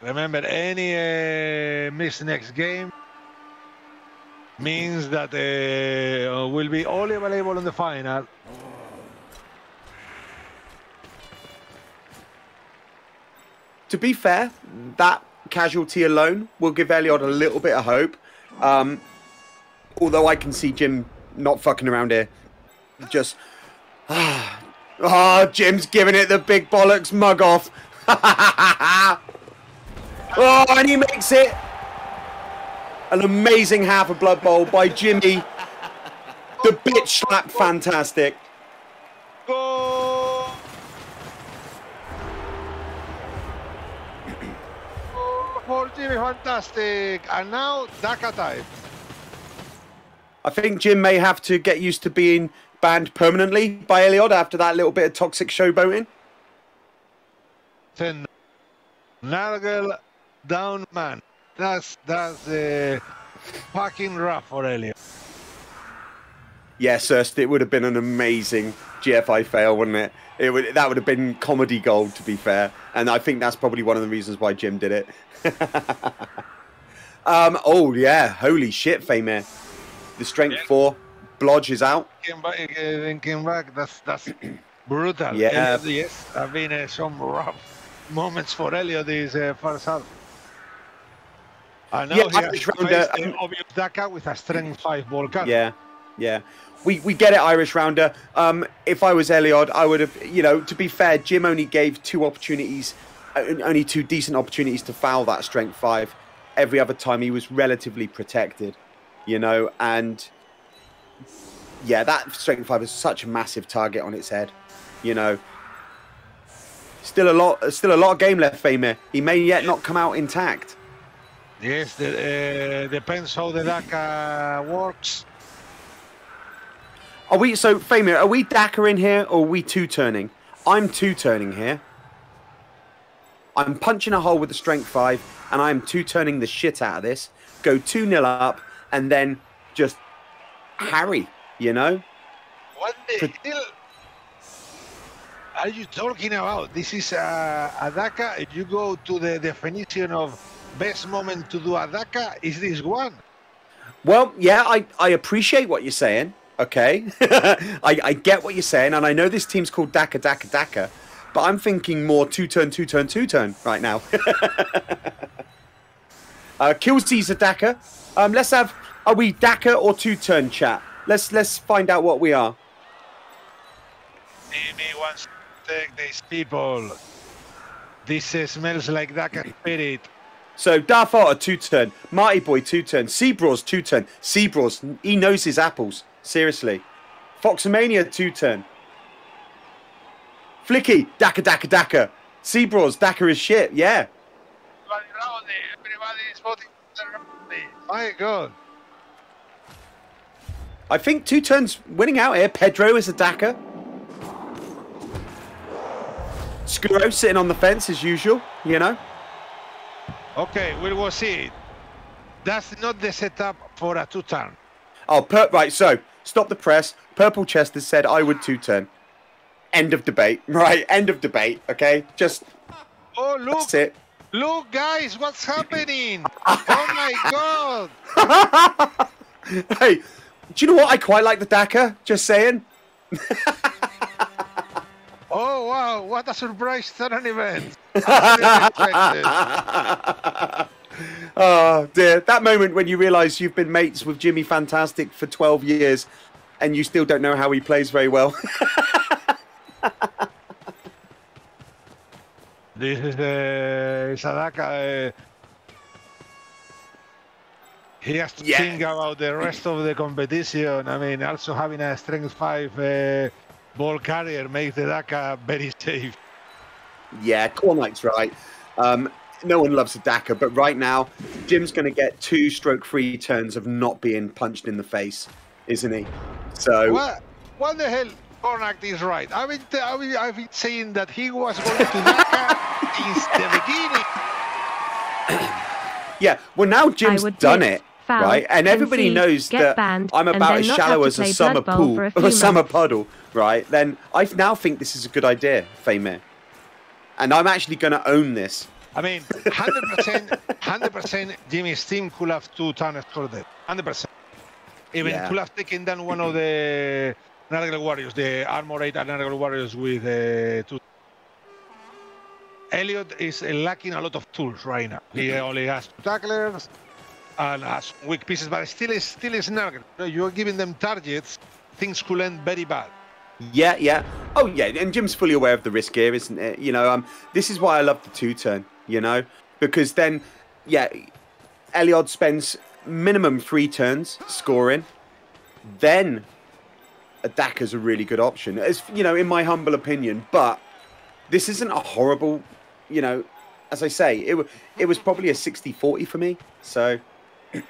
Remember, any uh, miss next game means that uh, will be only available in the final. To be fair, that casualty alone will give Elliot a little bit of hope. Um, although I can see Jim not fucking around here. Just. Ah, Jim's giving it the big bollocks mug off. oh, and he makes it. An amazing half a blood bowl by Jimmy. The bitch slap, fantastic. Go! Oh, for Jimmy, fantastic! And now Daka time. I think Jim may have to get used to being banned permanently by Elyod after that little bit of toxic showboating. Then Nurgle down man. That's that's uh, fucking rough for Elliot. Yes, Erst, it would have been an amazing GFI fail, wouldn't it? It would that would have been comedy gold, to be fair. And I think that's probably one of the reasons why Jim did it. um, oh yeah, holy shit, Faemir. The strength Yeah. four, Blodge is out. Came back, then came back. That's that's brutal. Yeah. Elliot, yes, have been uh, some rough moments for Elliot this uh, first half. And now Yeah, he Irish rounder, um, obvious Daka with a strength five volcano. Yeah, yeah. We, we get it, Irish rounder. Um, if I was Elyod, I would have, you know, to be fair, Jim only gave two opportunities, only two decent opportunities to foul that strength five. Every other time he was relatively protected, you know, and yeah, that strength five is such a massive target on its head, you know. Still a lot, still a lot of game left, Faemir. He may yet not come out intact. Yes, the, uh, depends how the DACA works. Are we so Faemir? Are we DACA in here or are we two turning? I'm two turning here. I'm punching a hole with the strength five, and I'm two turning the shit out of this. Go two nil up, and then just harry. You know? What the hell are you talking about? This is a, a Daka. If you go to the definition of best moment to do a Daka, is this one? Well, yeah, I, I appreciate what you're saying. Okay, I, I get what you're saying, and I know this team's called Daka Daka Daka, but I'm thinking more two turn, two turn, two turn right now. uh, Killsy's a Daka. Um, let's have are we Daka or two turn chat? Let's let's find out what we are. Give me one sec, these people. This uh, smells like Daka spirit. So Darth Vader two turn, Marty Boy two turn, Seabros two turn, Seabros he knows his apples seriously. Foxomania two turn. Flicky Daka Daka Daka. Seabros Daka is shit. Yeah. Everybody rowdy, everybody is voting for rowdy. My God. I think two turns winning out here. Pedro is a Daka. Skuro sitting on the fence as usual. You know. Okay, we will see. That's not the setup for a two turn. Oh, per- right. So stop the press. Purple chest has said I would two turn. End of debate. Right. End of debate. Okay. Just Oh, look, that's it. look, guys, what's happening? oh my God. Hey, do you know what? I quite like the Daka. Just saying. Oh, wow, what a surprise turn event. I didn't expect it. Oh dear, that moment when you realise you've been mates with Jimmy Fantastic for 12 years, and you still don't know how he plays very well. This is uh, Sadaka. Uh, He has to Yeah. think about the rest of the competition. I mean, also having a strength five uh, ball carrier makes the Daka very safe. Yeah, Cornlight's right. Um, no one loves a Daka, but right now, Jim's going to get two stroke free turns of not being punched in the face, isn't he? So, What, what the hell? Cornac is right. I've been, t- I've been, I've been saying that he was going to Daka since the beginning. yeah, well, now Jim's would done it, foul, right? And everybody concede, knows that banned, I'm about as shallow as a summer pool, a a summer puddle, right? Then I now think this is a good idea, Faemir. And I'm actually going to own this. I mean, 100%, 100% Jimmy's team could have two turns for that. 100%. Even Yeah. could have taken down one of the Nurgle Warriors, the Armor 8 and Nurgle Warriors with uh, two. Elliot is uh, lacking a lot of tools right now. He only has two tacklers and has weak pieces, but still is still is Nurgle. You're giving them targets, things could end very bad. Yeah, yeah. Oh, yeah. And Jim's fully aware of the risk here, isn't it? You know, um, this is why I love the two turn. You know, because then, yeah, Elyod spends minimum three turns scoring, then a Daka's a really good option. As you know, in my humble opinion, but this isn't a horrible. You know, as I say, it it was probably a 60-40 for me. So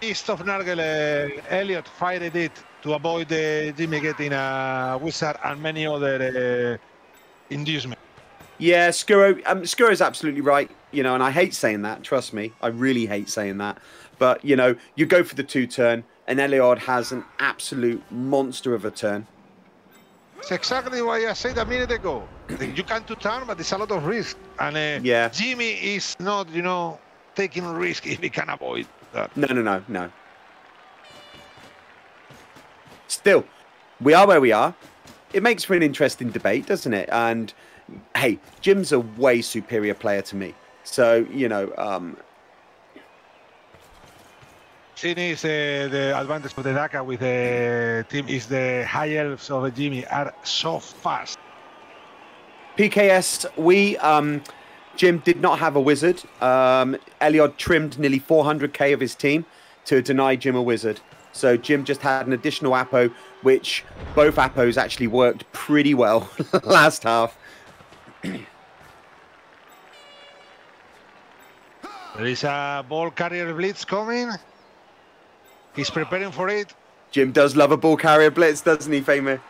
The beast of Nurgle, uh, Elliot fired it to avoid uh, Jimmy getting a wizard and many other uh, inducements. Yeah, Skuro, um, Skuro's absolutely right. You know, and I hate saying that. Trust me, I really hate saying that. But you know, you go for the two turn, and Elyod has an absolute monster of a turn. It's exactly what I said a minute ago. you can two turn, but there's a lot of risk. And uh, Yeah. Jimmy is not, you know, taking risk if he can avoid that. No, no, no, no. Still, we are where we are. It makes for an interesting debate, doesn't it? And hey, Jim's a way superior player to me. So you know, um, Thing is, uh, the advantage of the Daka with the team is the high elves of Jimmy are so fast. PKS, we um, Jim did not have a wizard. Um, Elyod trimmed nearly 400k of his team to deny Jim a wizard. So Jim just had an additional Apo, which both Apos actually worked pretty well last half. There is a ball carrier blitz coming. He's preparing for it. Jim does love a ball carrier blitz, doesn't he, Faemir?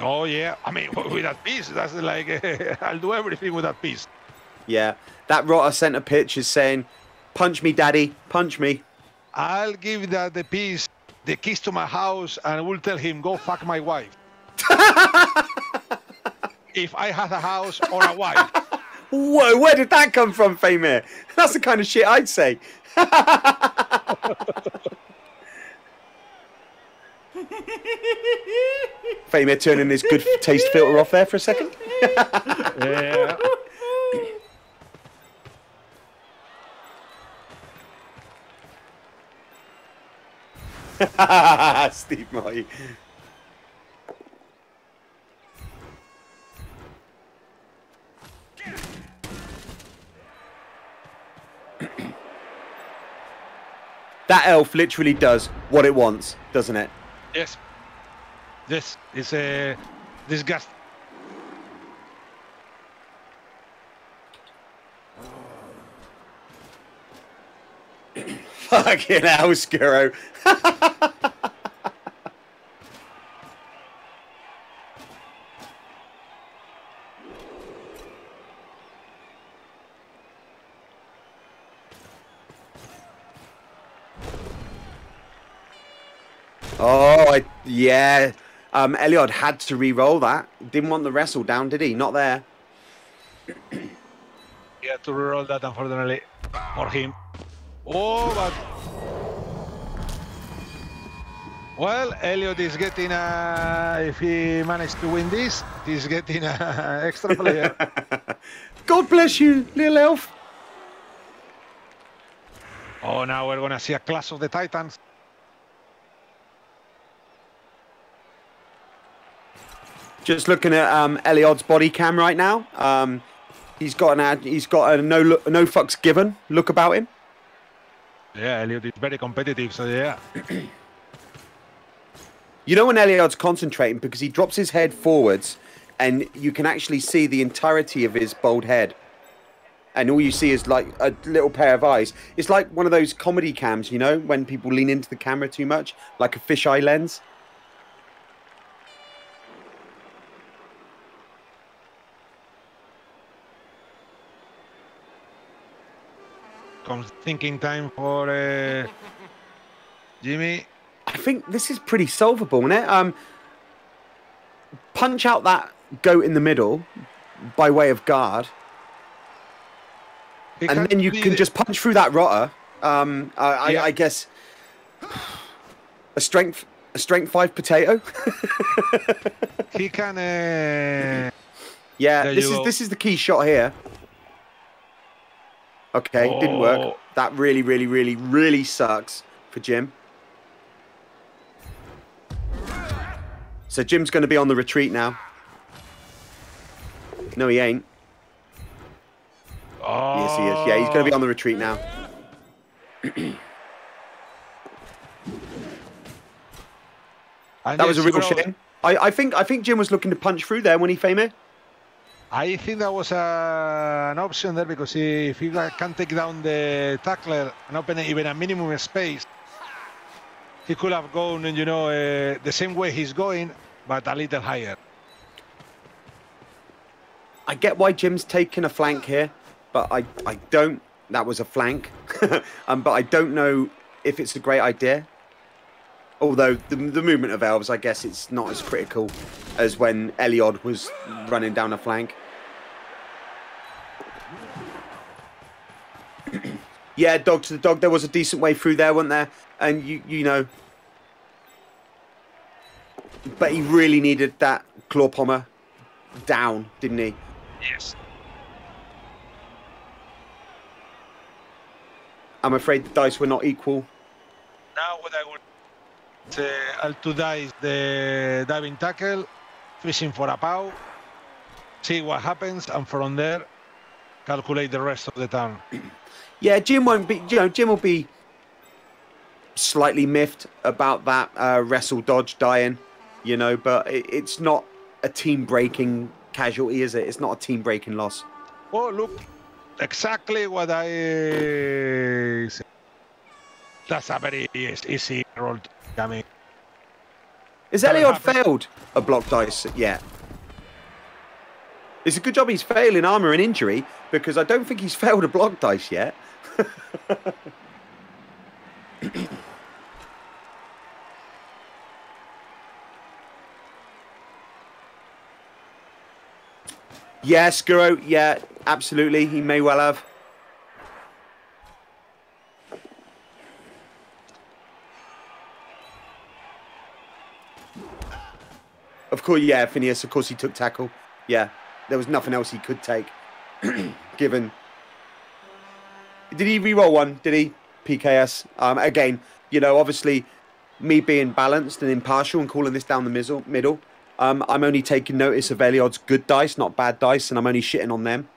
Oh yeah, I mean with that piece, that's like I'll do everything with that piece. Yeah. That rotter centre pitch is saying, punch me, daddy, punch me. I'll give that the piece the keys to my house and I will tell him go fuck my wife. if I had a house or a wife, Whoa, where did that come from, Faemir? That's the kind of shit I'd say. Faemir turning his good taste filter off there for a second. yeah. Steve that elf literally does what it wants, doesn't it? Yes. This is a disgust. Fucking hell, Skuro. Oh, I, yeah. Um, Elyod had to re-roll that. Didn't want the wrestle down, did he? Not there. He had to reroll that unfortunately for him. Oh, but well, Elliot is getting a. If he managed to win this, he's getting a extra player. God bless you, little elf. oh, now we're gonna see a clash of the Titans. Just looking at um, Elyod's body cam right now. Um, He's got an ad, he's got a no look, no fucks given look about him. Yeah, Elliot is very competitive, so yeah. You know when Elliot's concentrating because he drops his head forwards, and you can actually see the entirety of his bald head, and all you see is like a little pair of eyes. It's like one of those comedy cams, you know, when people lean into the camera too much, like a fisheye lens. Comes thinking time for uh, Jimmy. I think this is pretty solvable, isn't it? Um, punch out that goat in the middle by way of guard, He and then you can the- just punch through that rotter. Um, I, I, Yeah. I guess a strength, a strength five potato. He can. Uh, yeah, There this is go. this is the key shot here. Okay, didn't work. Oh. That really, really, really, really sucks for Jim. So Jim's going to be on the retreat now. No, he ain't. oh, Yes, he is. Yeah, he's going to be on the retreat now. That was a real shame. I, I think I think Jim was looking to punch through there when he came in. I think that was an option there because if he can take down the tackler and open even a minimum space, he could have gone, you know, uh, the same way he's going, but a little higher. I get why Jim's taking a flank here, but I I don't. That was a flank, um, but I don't know if it's a great idea. Although the, the movement of elves, I guess it's not as critical as when Elyod was running down a flank. yeah, dog to the dog. There was a decent way through there, wasn't there? And you you know, but he really needed that claw pomber down, didn't he? Yes. I'm afraid the dice were not equal. Now what I would uh, I'll to dice the diving tackle, fishing for a pow, see what happens, and from there, calculate the rest of the turn. Yeah, Jim won't be. You know, Jim will be slightly miffed about that uh, wrestle dodge dying. You know, but it, it's not a team breaking casualty, is it? It's not a team breaking loss. Oh, look, exactly what I said. That's a very eas- easy roll. I mean, Has Never Elyod failed a block dice yet? It's a good job he's failing armor and injury because I don't think he's failed a block dice yet. yes, Skuro, yeah, absolutely. He may well have. Of course, yeah, Phineas. Of course, he took tackle. Yeah, there was nothing else he could take, given. Did he re-roll one? Did he? PKS. Um, again, you know, obviously, me being balanced and impartial and calling this down the middle. Middle. Um, I'm only taking notice of Elyod's good dice, not bad dice, and I'm only shitting on them.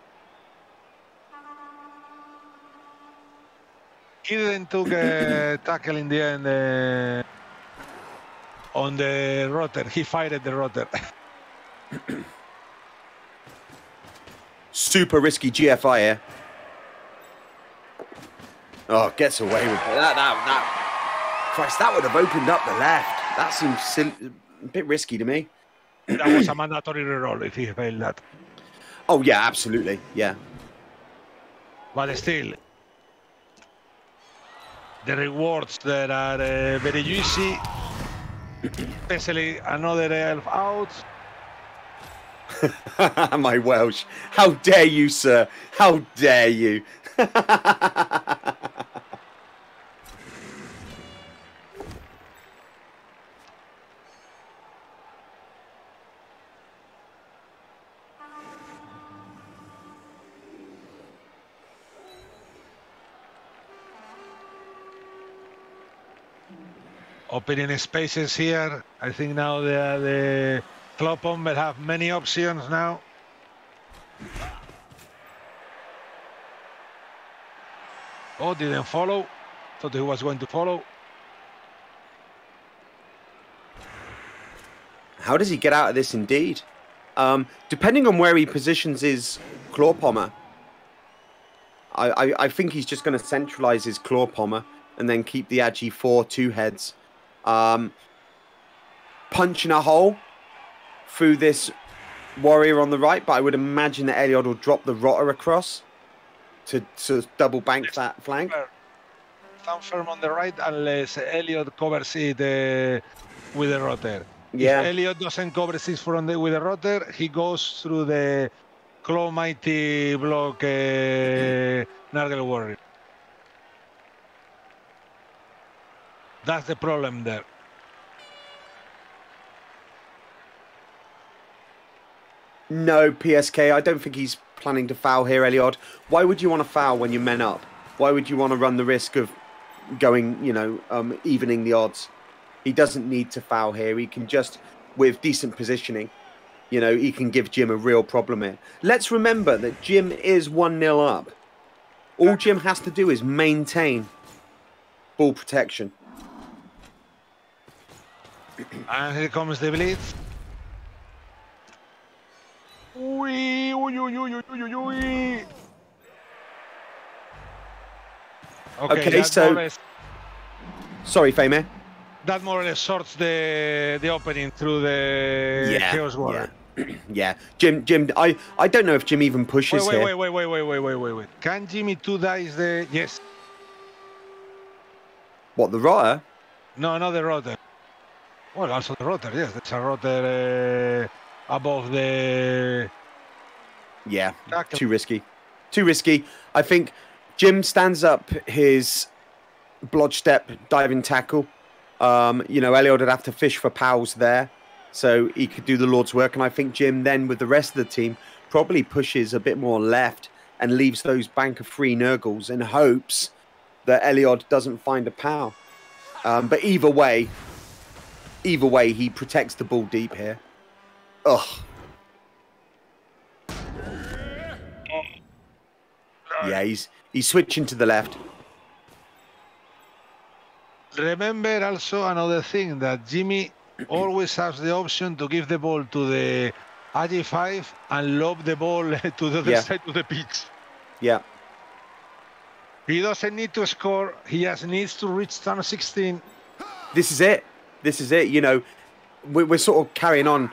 he didn't took a tackle in the end uh, on the rotor. He fired the rotor. Super risky GFI here. Oh, gets away with it. That, that, that. Christ, that would have opened up the left. That seems sil- a bit risky to me. that was a mandatory roll if he failed that. Oh, yeah, absolutely. Yeah. But still, the rewards that are uh, very juicy, especially another elf out. My Welsh. How dare you, sir? How dare you? opening spaces here. I think now the, the Kloppon will have many options now. Oh, didn't follow. Thought he was going to follow. How does he get out of this indeed? Um, depending on where he positions his claw I, I, I think he's just going to centralize his claw and then keep the Agi 4 two heads um, punching a hole through this warrior on the right, but I would imagine that Elyod will drop the rotter across to, to double bank yes. that flank. Stand firm on the right unless Elyod covers it uh, with the rotter. Yeah. If Elyod doesn't cover it from the, with the rotter, he goes through the Claw Mighty block uh, Nurgle Warrior. That's the problem there. No, PSK, I don't think he's planning to foul here, Elyod. Why would you want to foul when you're men up? Why would you want to run the risk of going, you know, um, evening the odds? He doesn't need to foul here. He can just, with decent positioning, you know, he can give Jim a real problem here. Let's remember that Jim is 1 0 up. All Jim has to do is maintain ball protection. And here comes the blitz. Uy uy uy uy uy uy Okay, okay so. Sorry, Fame. That more or less sorts the the opening through the yeah, Chaos Warrior. Yeah. yeah, Jim. Jim, I I don't know if Jim even pushes wait, wait, here. Wait, wait, wait, wait, wait, wait, wait. Can Jimmy two dice the yes? What the rotter? No, not the rotter. Well, also the rotter. Yes, it's a rotter. Uh above the. Yeah, too risky. Too risky. I think Jim stands up his blodge step diving tackle. Um, you know, Elliot would have to fish for pals there, so he could do the Lord's work. And I think Jim then, with the rest of the team, probably pushes a bit more left and leaves those bank of free Nurgles in hopes that Elyod doesn't find a pal. Um, but either way, either way, he protects the ball deep here. Ugh. Yeah, he's he's switching to the left. Remember also another thing that Jimmy always has the option to give the ball to the AG5 and lob the ball to the other yeah. side of the pitch. Yeah. He doesn't need to score. He just needs to reach turn 16. This is it. This is it. You know, we're sort of carrying on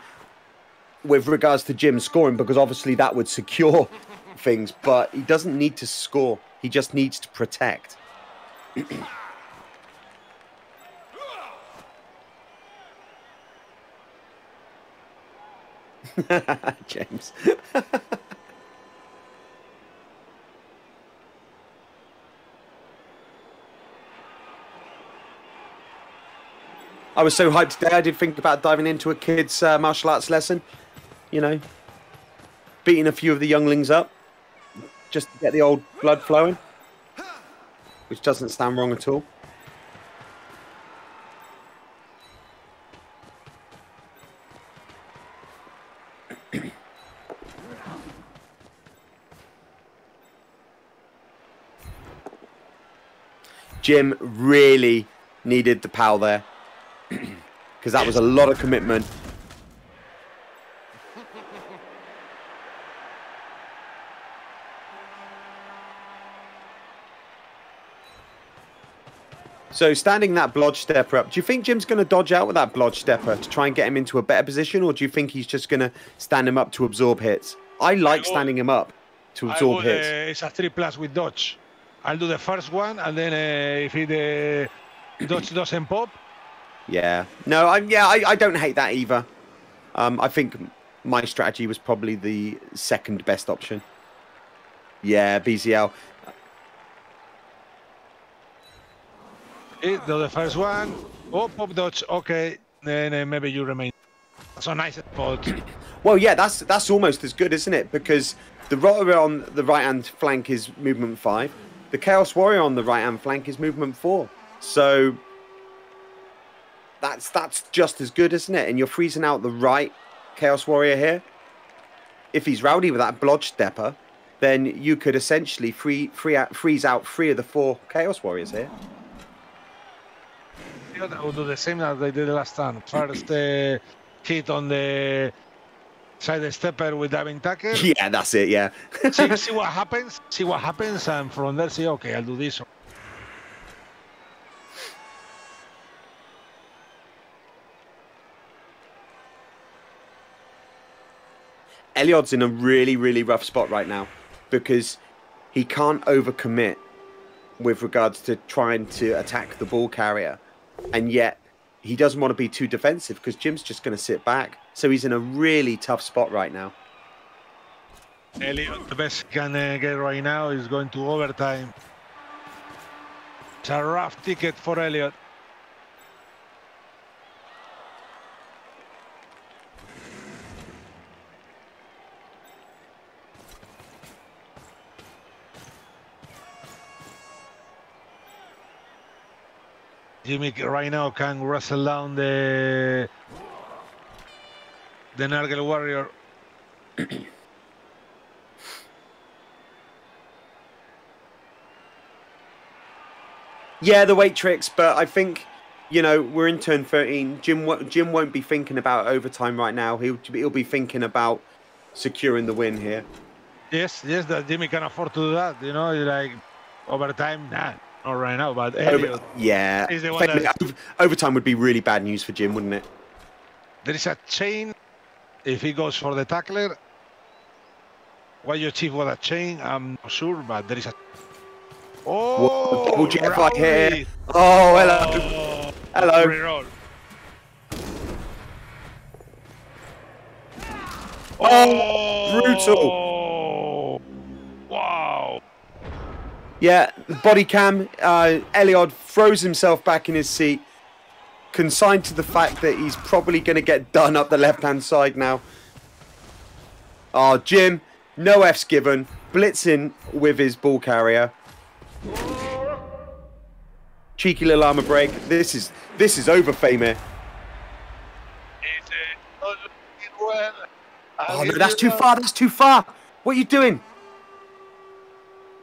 with regards to Jim scoring because obviously that would secure things, but he doesn't need to score. He just needs to protect. James. I was so hyped today, I did think about diving into a kid's uh, martial arts lesson you know, beating a few of the younglings up just to get the old blood flowing, which doesn't sound wrong at all. Jim really needed the pal there because that was a lot of commitment So standing that blodge stepper up, do you think Jim's going to dodge out with that blodge stepper to try and get him into a better position, or do you think he's just going to stand him up to absorb hits? I like I standing him up to absorb would, hits. Uh, it's a three plus with dodge. I'll do the first one, and then uh, if the uh, dodge doesn't pop. Yeah. No. I yeah. I, I don't hate that either. Um, I think my strategy was probably the second best option. Yeah, BZL. It, the first one. Oh, pop dodge. Okay, then uh, maybe you remain. So nice spot. well, yeah, that's that's almost as good, isn't it? Because the rotter on the right hand flank is movement five. The Chaos Warrior on the right hand flank is movement four. So that's that's just as good, isn't it? And you're freezing out the right Chaos Warrior here. If he's rowdy with that blodge stepper, then you could essentially free, free out, freeze out three of the four Chaos Warriors here. I will do the same as they did last time. First uh, hit on the side stepper with diving tackle. Yeah, that's it. Yeah. see, see what happens. See what happens, and from there, see, okay, I'll do this. Elyod's in a really, really rough spot right now because he can't overcommit with regards to trying to attack the ball carrier. And yet he doesn't want to be too defensive because Jim's just going to sit back. So he's in a really tough spot right now. The best he can uh, get right now is going to overtime. It's a rough ticket for Elyod. Jimmy right now can wrestle down the the Nurgle Warrior. yeah, the weight tricks, but I think you know we're in turn 13. Jim Jim won't be thinking about overtime right now. He'll he'll be thinking about securing the win here. Yes, yes, that Jimmy can afford to do that. You know, like overtime, nah, not right now. But Over, yeah, that... overtime would be really bad news for Jim, wouldn't it? There is a chain. If he goes for the tackler, what you achieve with a chain, I'm not sure, but there is a Oh, double jet fight here. Oh, hello. Oh, hello. Reroll. Oh, brutal. Oh. Yeah, body cam. Uh, Elyod throws himself back in his seat, consigned to the fact that he's probably going to get done up the left-hand side now. Oh, Jim, no F's given. Blitzing with his ball carrier. Cheeky little armor break. This is this is over. Oh no, that's too far. That's too far. What are you doing?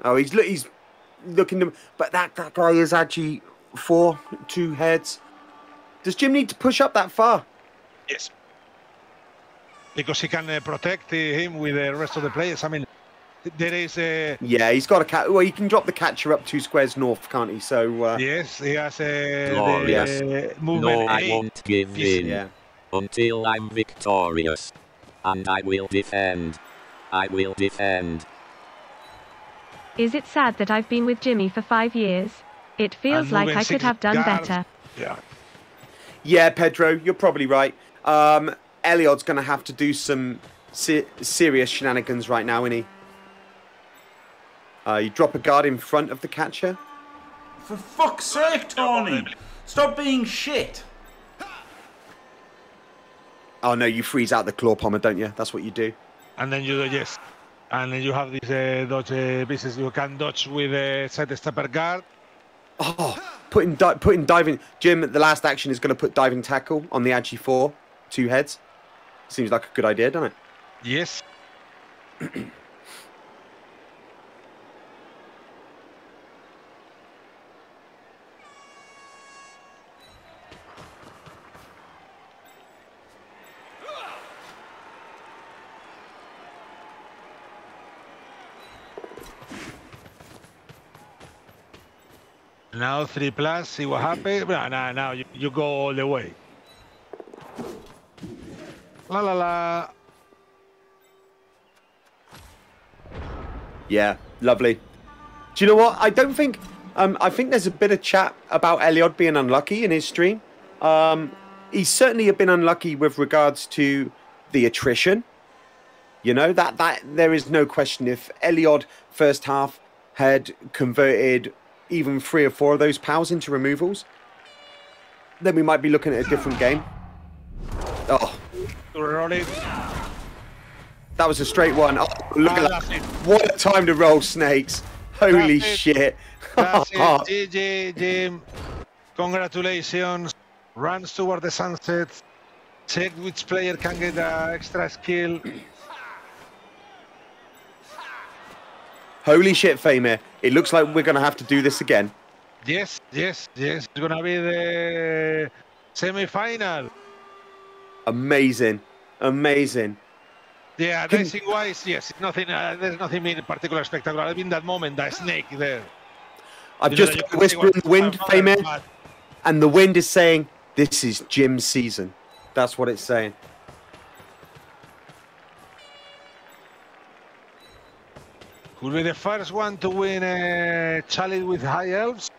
Oh, he's he's looking to, but that that guy is actually four two heads. Does Jim need to push up that far? Yes, because he can uh, protect uh, him with the rest of the players. I mean, there is a. Yeah, he's got a cat. Well, he can drop the catcher up two squares north, can't he? So. Uh... Yes, he has a. Glorious. movement. No, I won't give in yeah. until I'm victorious, and I will defend. I will defend. Is it sad that I've been with Jimmy for five years? It feels like I could have done guards. better. Yeah. Yeah, Pedro, you're probably right. Um, Elyod's going to have to do some se serious shenanigans right now, isn't he? Uh, you drop a guard in front of the catcher. For fuck's sake, Tony! Stop being shit! Oh no, you freeze out the claw pomber, don't you? That's what you do. And then you do yes. And then you have these uh, dodge uh, pieces you can dodge with a uh, side stepper guard. Oh, putting di putting diving. Jim, the last action is going to put diving tackle on the Agi 4, two heads. Seems like a good idea, doesn't it? Yes. Now three plus, see what happens. No, no, now you, you go all the way. La la la. Yeah, lovely. Do you know what? I don't think. Um, I think there's a bit of chat about Elyod being unlucky in his stream. Um, he's certainly been unlucky with regards to the attrition. You know that that there is no question. If Elyod first half had converted even three or four of those pals into removals, then we might be looking at a different game. Oh. That was a straight one. Oh, look at that. What a time to roll snakes. Holy That's shit. That's it. GG, Jim. Congratulations. Runs toward the sunset. Check which player can get the extra skill. Holy shit, Faemir. It looks like we're going to have to do this again. Yes, yes, yes. It's going to be the semi-final. Amazing. Amazing. Yeah, dressing wise, yes, nothing. Uh, there's nothing in particular spectacular. I mean, that moment, that snake there. I've you just whispered in the wind, Faemir, and the wind is saying, "This is Jim's season." That's what it's saying. Could be the first one to win a challenge with high elves.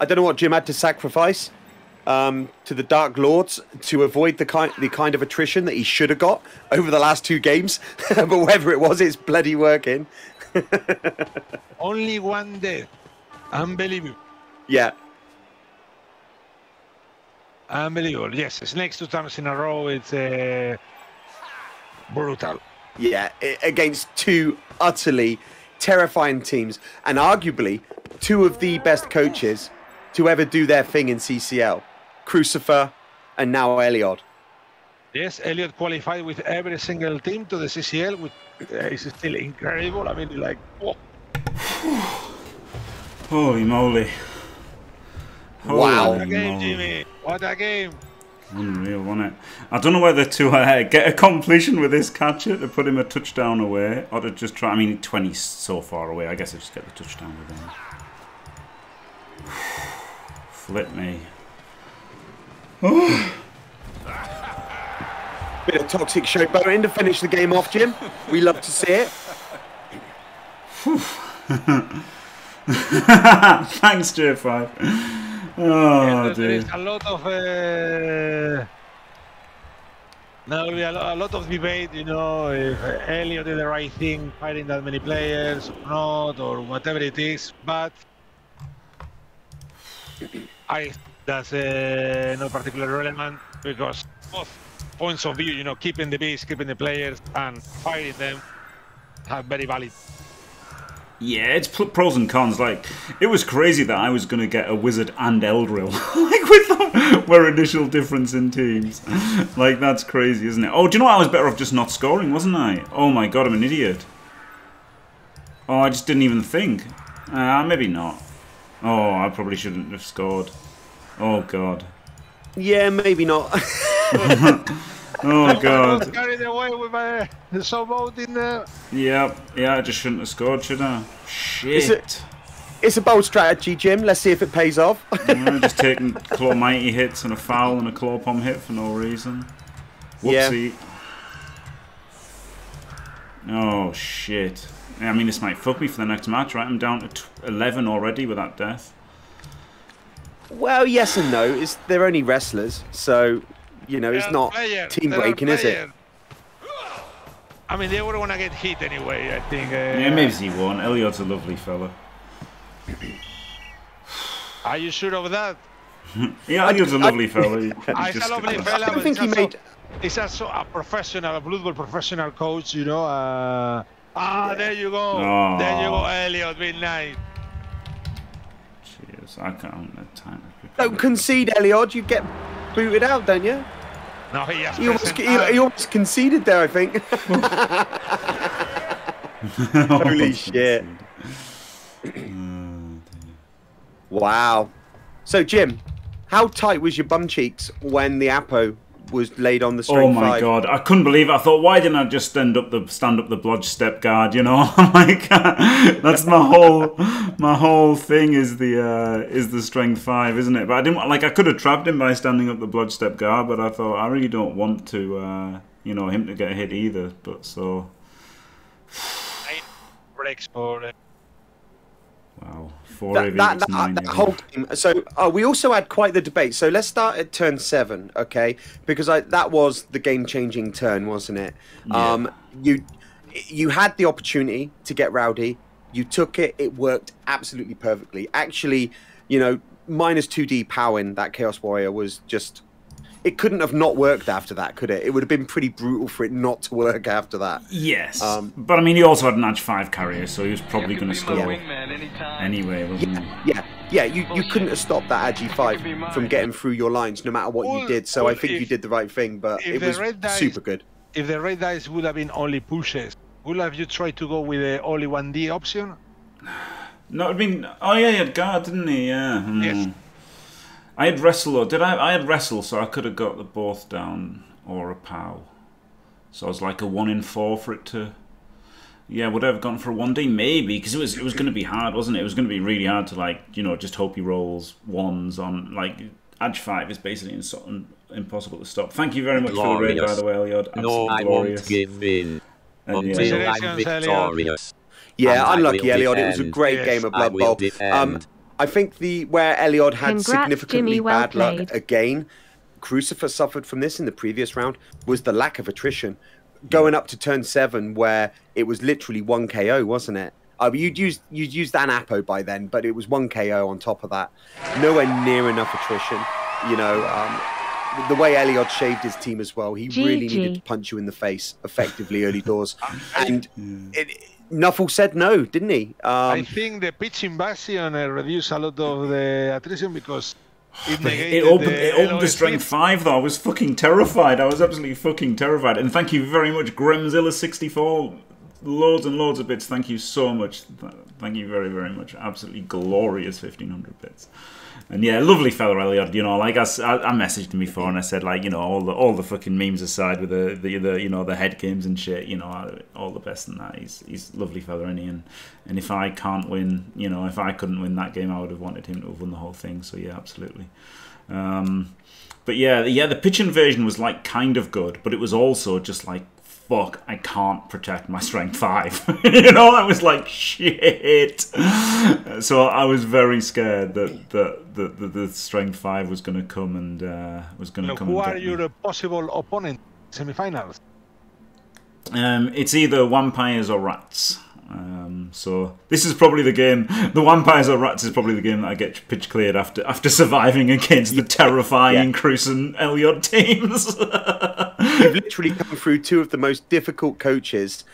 I don't know what Jim had to sacrifice um, to the Dark Lords to avoid the kind the kind of attrition that he should have got over the last two games. but whatever it was, it's bloody working. Only one death. Unbelievable. Yeah. Unbelievable. Yes, it's snakes two times in a row. It's uh, brutal. Yeah, against two utterly terrifying teams, and arguably two of the best coaches to ever do their thing in CCL. Crucifer and now Elyod. Yes, Elyod qualified with every single team to the CCL, which is still incredible. I mean, like, whoa. Holy moly. Holy wow. What a game, Jimmy. What a game. Unreal, wasn't it? I don't know whether to uh, get a completion with this catcher to put him a touchdown away or to just try. I mean, 20 so far away. I guess I just get the touchdown with him. Flip me. Bit of toxic showboating to finish the game off, Jim. We love to see it. Thanks, J5. Oh, yeah, there is a lot of uh, now a lot, a lot of debate. You know, if Elyod did the right thing, fighting that many players or not, or whatever it is. But I that's uh, not particularly relevant because both points of view, you know, keeping the beast, keeping the players, and firing them have very valid. Yeah, it's pros and cons. Like, it was crazy that I was going to get a wizard and Eldril. like, with them, were initial difference in teams. like, that's crazy, isn't it? Oh, do you know what? I was better off just not scoring, wasn't I? Oh my god, I'm an idiot. Oh, I just didn't even think. Uh, maybe not. Oh, I probably shouldn't have scored. Oh god. Yeah, maybe not. oh god. carried away with uh, my boat in there. Yeah, yeah, I just shouldn't have scored, should I? Shit. It, it's a bold strategy, Jim. Let's see if it pays off. yeah, just taking claw mighty hits and a foul and a claw palm hit for no reason. Whoopsie. Yeah. Oh shit. I mean, this might fuck me for the next match, right? I'm down to 11 already with that death. Well, yes and no. It's, they're only wrestlers, so, you know, it's not player. team they're breaking, is it? I mean, they would want to get hit anyway, I think. Uh, yeah, maybe he won. Elyod's a lovely fella. Are you sure of that? yeah, Elyod's a lovely fella. He's a lovely fella. I think he made... He's also a professional, a Blood Bowl professional coach, you know. Uh, Ah, yeah. there you go. Oh. There you go, Elyod. Midnight. Cheers. I can't have time. Don't concede, Elyod. You get booted out, don't you? No, he has he almost, he, he almost conceded there, I think. Holy shit. wow. So, Jim, how tight was your bum cheeks when the Apo was laid on the strength Oh my five. god, I couldn't believe it. I thought, why didn't I just stand up the stand up the blodge step guard? You know, like that's my whole my whole thing is the uh, is the strength five, isn't it? But I didn't like I could have trapped him by standing up the blodge step guard, but I thought I really don't want to, uh, you know, him to get hit either. But so. Breaks for it. Wow. Four that, that, that, that whole game. So uh, we also had quite the debate. So let's start at turn seven, okay? Because I, that was the game-changing turn, wasn't it? Yeah. Um, you you had the opportunity to get rowdy. You took it. It worked absolutely perfectly. Actually, you know, minus two D power in that Chaos Warrior was just it couldn't have not worked after that, could it? It would have been pretty brutal for it not to work after that. Yes, um, but I mean, he also had an Edge five carrier, so he was probably going to score anyway, wasn't yeah, he? Yeah, yeah. You you couldn't have stopped that Agi five from getting through your lines, no matter what well, you did. So well, I think if, you did the right thing, but it was dice, super good. If the red dice would have been only pushes, would have you tried to go with the only one D option? No, I mean, oh yeah, he had guard, didn't he? Yeah. Mm. Yes. I had wrestle or did I? I had wrestle, so I could have got the both down or a pow. So I was like a one in four for it to. Yeah, would I have gone for a one D? Maybe because it was it was going to be hard, wasn't it? It was going to be really hard to like you know just hope he rolls ones on like Edge five is basically impossible to stop. Thank you very much glorious. for the raid, by the way, Elyod. Absolutely no, I glorious. won't give in and, until yeah. I'm victorious. Yeah, unlucky, Elyod. It was a great yes. game of Blood Bowl. Um, I think the where Elyod had Congrats, significantly well bad played. luck again, Crucifer suffered from this in the previous round, was the lack of attrition. Going up to turn seven, where it was literally one KO, wasn't it? Uh, you'd used you'd used an Apo by then, but it was one KO on top of that. Nowhere near enough attrition. You know, um, the way Elyod shaved his team as well, he G really needed to punch you in the face effectively early doors, and it, Nuffle said no, didn't he? Um, I think the pitch invasion uh, reduced a lot of the attrition because it, it opened, the, it opened the strength five though. I was fucking terrified. I was absolutely fucking terrified. And thank you very much, Gremzilla64. Loads and loads of bits. Thank you so much. Thank you very, very much. Absolutely glorious 1500 bits and yeah, lovely fella Elyod. You know, like I, I messaged him before and I said like, you know, all the all the fucking memes aside with the the, the you know the head games and shit. You know, all the best in that. He's he's lovely fella, and he and and if I can't win, you know, if I couldn't win that game, I would have wanted him to have won the whole thing. So yeah, absolutely. Um, but yeah, yeah, the pitch invasion was like kind of good, but it was also just like fuck, I can't protect my strength five. you know, I was like, shit. So I was very scared that that, that, that the strength five was going to come and uh, was going to come. Who are your possible opponent semifinals? Um, it's either vampires or rats. Um, so this is probably the game. The vampires or rats is probably the game that I get pitch cleared after after surviving against the terrifying yeah. Cruz and Elyod teams. You've literally come through two of the most difficult coaches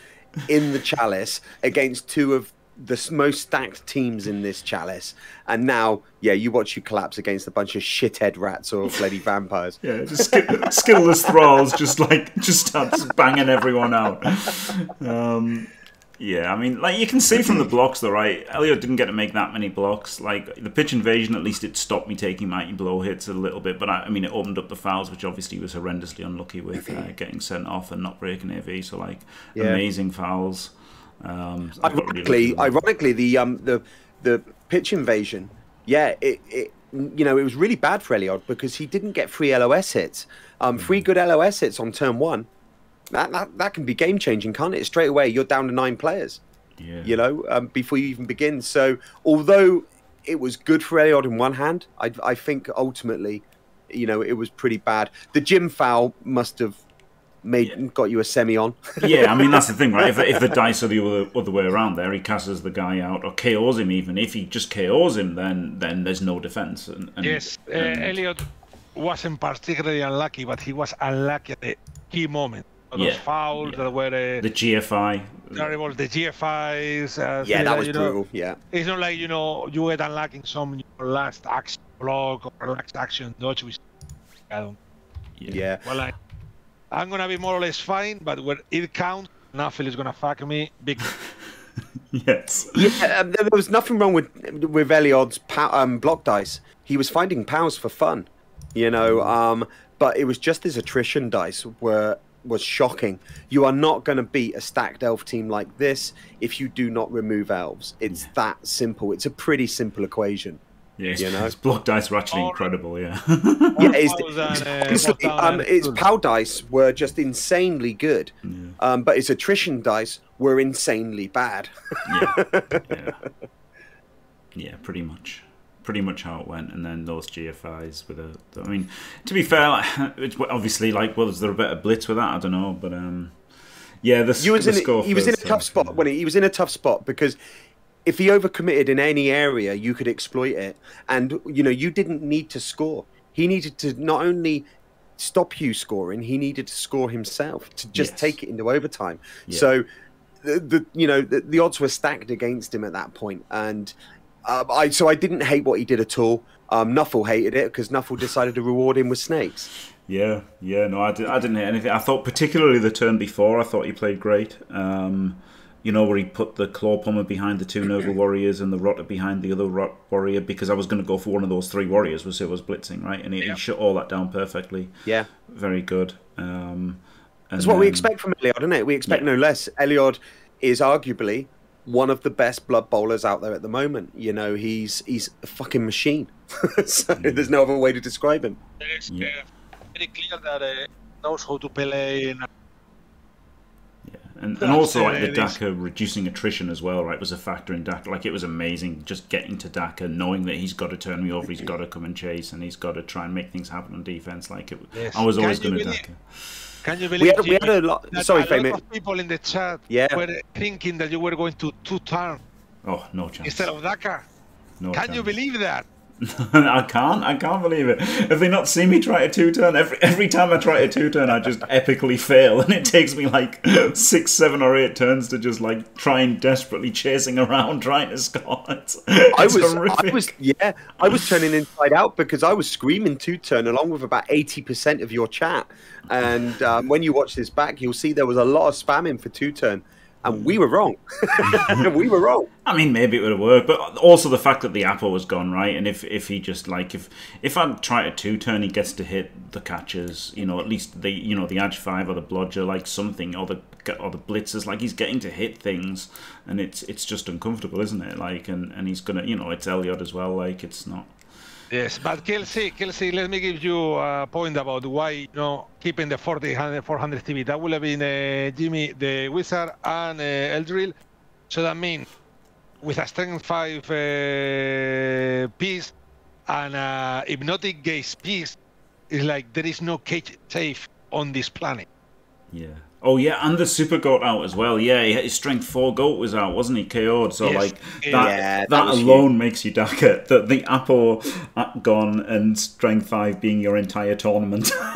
in the chalice against two of the most stacked teams in this chalice, and now, yeah, you watch you collapse against a bunch of shithead rats or bloody vampires. yeah, just sk- skillless thralls, just like just starts banging everyone out. Um, yeah, I mean, like you can see from the blocks, though, right? Elyod didn't get to make that many blocks. Like the pitch invasion, at least it stopped me taking mighty blow hits a little bit. But I, I mean, it opened up the fouls, which obviously was horrendously unlucky with uh, getting sent off and not breaking AV. So like yeah. amazing fouls. Um, ironically, really ironically, the um the the pitch invasion, yeah, it, it you know it was really bad for Elyod because he didn't get free LOS hits. Um, free good LOS hits on turn one that, that, that can be game changing, can't it? Straight away, you're down to nine players. Yeah. You know, um, before you even begin. So, although it was good for Elyod in one hand, I, I think ultimately, you know, it was pretty bad. The Jim foul must have made yeah. got you a semi on. yeah, I mean that's the thing, right? If, if the dice are the other, other way around, there he casts the guy out or KOs him. Even if he just KOs him, then then there's no defense. And, and, yes, uh, and... Elyod wasn't particularly unlucky, but he was unlucky at the key moment those yeah. fouls yeah. that were uh, the GFI. Terrible. The GFIs. Uh, yeah, that was brutal. Know, yeah. It's not like you know you get unlocking some last action block or last action dodge. Which I don't. Yeah. yeah. Well, I, I'm gonna be more or less fine, but when it counts, nothing is gonna fuck me big. yes. Yeah, um, there was nothing wrong with with Elyod's um, block dice. He was finding pows for fun, you know. Um, but it was just his attrition dice were was shocking. You are not going to beat a stacked elf team like this if you do not remove elves. It's yeah. that simple. It's a pretty simple equation. Yeah, you know? his block dice were actually incredible. Yeah, yeah. It's, it's, it's, um, its POW dice were just insanely good, yeah. um, but its attrition dice were insanely bad. yeah. yeah, yeah, pretty much pretty much how it went, and then those GFIs with a. I mean, to be fair, it's obviously like, well, is there a better blitz with that? I don't know, but um, yeah, the, he was the in, he was in a tough spot when he, he was in a tough spot because if he overcommitted in any area, you could exploit it, and you know you didn't need to score. He needed to not only stop you scoring, he needed to score himself to just yes. take it into overtime. Yeah. So, the, the, you know the, the, odds were stacked against him at that point, and uh, I so I didn't hate what he did at all. Um, Nuffle hated it because Nuffle decided to reward him with snakes. Yeah, yeah, no, I, did, I didn't hate anything. I thought particularly the turn before, I thought he played great. Um, you know, where he put the claw Clawpomber behind the two Nurgle Warriors and the Rotter behind the other Rot Warrior because I was going to go for one of those three Warriors was it was blitzing, right? And he, yeah. he shut all that down perfectly. Yeah. Very good. Um, That's what we expect from Elyod, isn't it? We expect yeah. no less. Elyod is arguably one of the best blood bowlers out there at the moment. You know, he's he's a fucking machine. so mm. there's no other way to describe him. It's yeah. uh, very clear that uh, knows how to play in and, and also like the Daka reducing attrition as well, right, was a factor in Daka. Like it was amazing just getting to Daka, knowing that he's got to turn me over, he's got to come and chase, and he's got to try and make things happen on defense. Like it, yes. I was always going to Daka. Can you believe we had, we had a lot? Sorry, a lot of people in the chat yeah. were thinking that you were going to two turn. Oh, no chance. Instead of Daka. No Can chance. you believe that? I can't. I can't believe it. Have they not seen me try a two turn? Every every time I try a two turn, I just epically fail, and it takes me like six, seven, or eight turns to just like try and desperately chasing around trying to score. It's, I was, horrific. I was, yeah, I was turning inside out because I was screaming two turn along with about eighty percent of your chat. And um, when you watch this back, you'll see there was a lot of spamming for two turn and we were wrong. we were wrong. I mean, maybe it would have worked, but also the fact that the apple was gone, right? And if if he just like if if I try a two turn, he gets to hit the catches. You know, at least the you know the edge five or the blodger, like something, or the or the blitzers, like he's getting to hit things, and it's it's just uncomfortable, isn't it? Like, and and he's gonna, you know, it's Elyod as well. Like, it's not. Yes, but Kelsey, Kelsey, let me give you a point about why you know keeping the 400, 400 TV. That would have been uh, Jimmy, the Wizard, and uh, Eldril. So that means with a strength five uh, piece and a hypnotic gaze piece, it's like there is no cage safe on this planet. Yeah. Oh yeah, and the super goat out as well. Yeah, his strength four goat was out, wasn't he? KO'd. So yes. like that, yeah, that, that alone huge. makes you Daka. That the apple gone and strength five being your entire tournament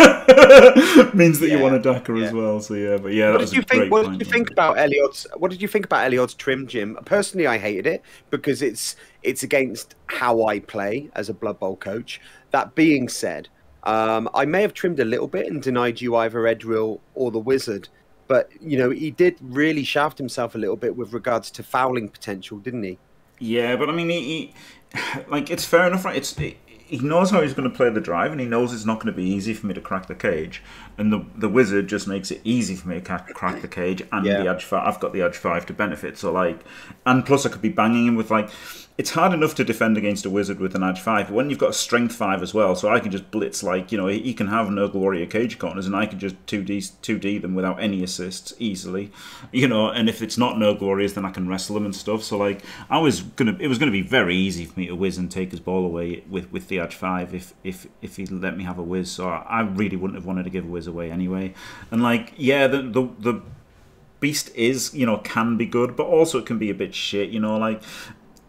means that yeah. you want a Daka yeah. as well. So yeah, but yeah, what did you think? What did you think about Elyod's? What did you think about Elyod's trim, Jim? Personally, I hated it because it's it's against how I play as a Blood Bowl coach. That being said. Um, I may have trimmed a little bit and denied you either Edril or the Wizard, but you know he did really shaft himself a little bit with regards to fouling potential, didn't he? Yeah, but I mean, he, he like it's fair enough, right? It's it, he knows how he's going to play the drive, and he knows it's not going to be easy for me to crack the cage. And the the wizard just makes it easy for me to crack the cage, and yeah. the edge five. I've got the edge five to benefit. So like, and plus I could be banging him with like it's hard enough to defend against a wizard with an edge five, but when you've got a strength five as well, so I can just blitz like you know he can have Nurgle Warrior cage corners, and I can just two D two D them without any assists easily, you know. And if it's not Nurgle Warriors, then I can wrestle them and stuff. So like I was gonna, it was gonna be very easy for me to whiz and take his ball away with with the edge five if if if he let me have a whiz. So I really wouldn't have wanted to give a whiz away anyway. And like yeah, the the the beast is you know can be good but also it can be a bit shit you know like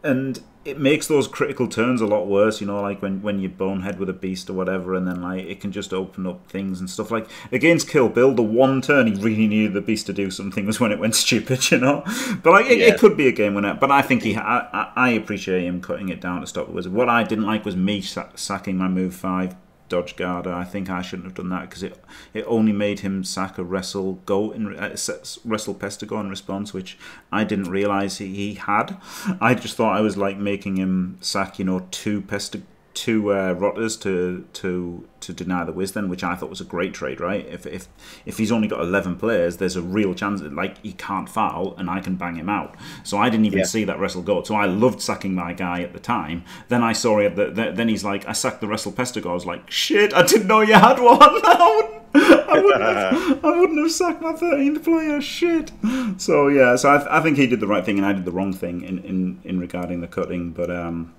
and it makes those critical turns a lot worse, you know, like when, when you bonehead with a beast or whatever, and then like it can just open up things and stuff. Like against Kill Bill, the one turn he really needed the beast to do something was when it went stupid, you know. But like it, yeah. it could be a game winner. But I think he, I, I appreciate him cutting it down to stop the wizard. What I didn't like was me sacking my move five dodge guard. I think I shouldn't have done that because it it only made him sack a wrestle go in uh, wrestle Pestigor in response, which I didn't realize he, he had. I just thought I was like making him sack, you know, two Pestigor two uh, rotters to to to deny the wisdom, which I thought was a great trade. Right? If if if he's only got eleven players, there's a real chance that like he can't foul and I can bang him out. So I didn't even yeah. see that wrestle go. So I loved sacking my guy at the time. Then I saw it. The, the, then he's like, I sacked the wrestle pestigor. I was like, shit! I didn't know you had one. I wouldn't, have, I wouldn't have sacked my 13th player. Shit. So yeah, so I, I think he did the right thing and I did the wrong thing in, in, in regarding the cutting. But um,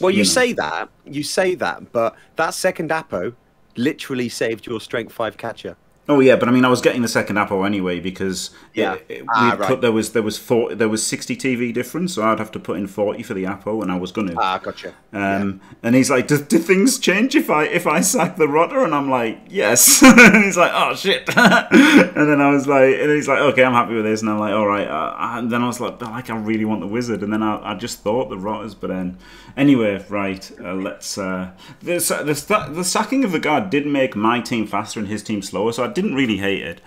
well, you, you know. say that, you say that, but that second Apo literally saved your strength five catcher. Oh yeah, but I mean, I was getting the second Apple anyway because yeah, it, it, ah, right. put, there was there was four, there was sixty TV difference, so I'd have to put in forty for the Apple, and I was going to. Ah, gotcha. Um, yeah. and he's like, do, "Do things change if I if I sack the rotter?" And I'm like, "Yes." and he's like, "Oh shit!" and then I was like, and he's like, "Okay, I'm happy with this," and I'm like, "All right." Uh, and then I was like, "Like, I really want the wizard," and then I, I just thought the rotters, but then anyway, right? Uh, let's. Uh, the, the the sacking of the guard did make my team faster and his team slower, so I didn't really hate it.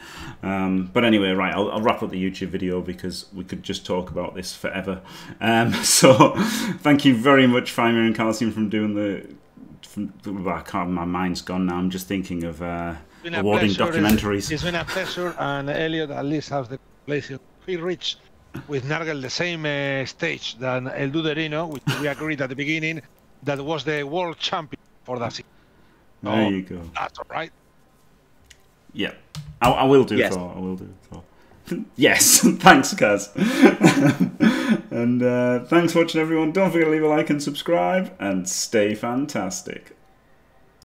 Um, but anyway, right, I'll, I'll, wrap up the YouTube video because we could just talk about this forever. Um, so thank you very much, Faemir and Calcium, from doing the. From, I can't, my mind's gone now. I'm just thinking of uh, awarding documentaries. It's been a pleasure, and Elyod at least has the place He reached with Nurgle the same uh, stage than El Duderino, which we agreed at the beginning that was the world champion for that season. There you go. That's all right. Yeah, I, I will do yes. Thor. I will do Thor. yes, thanks, Kaz. and uh, thanks for watching, everyone. Don't forget to leave a like and subscribe, and stay fantastic.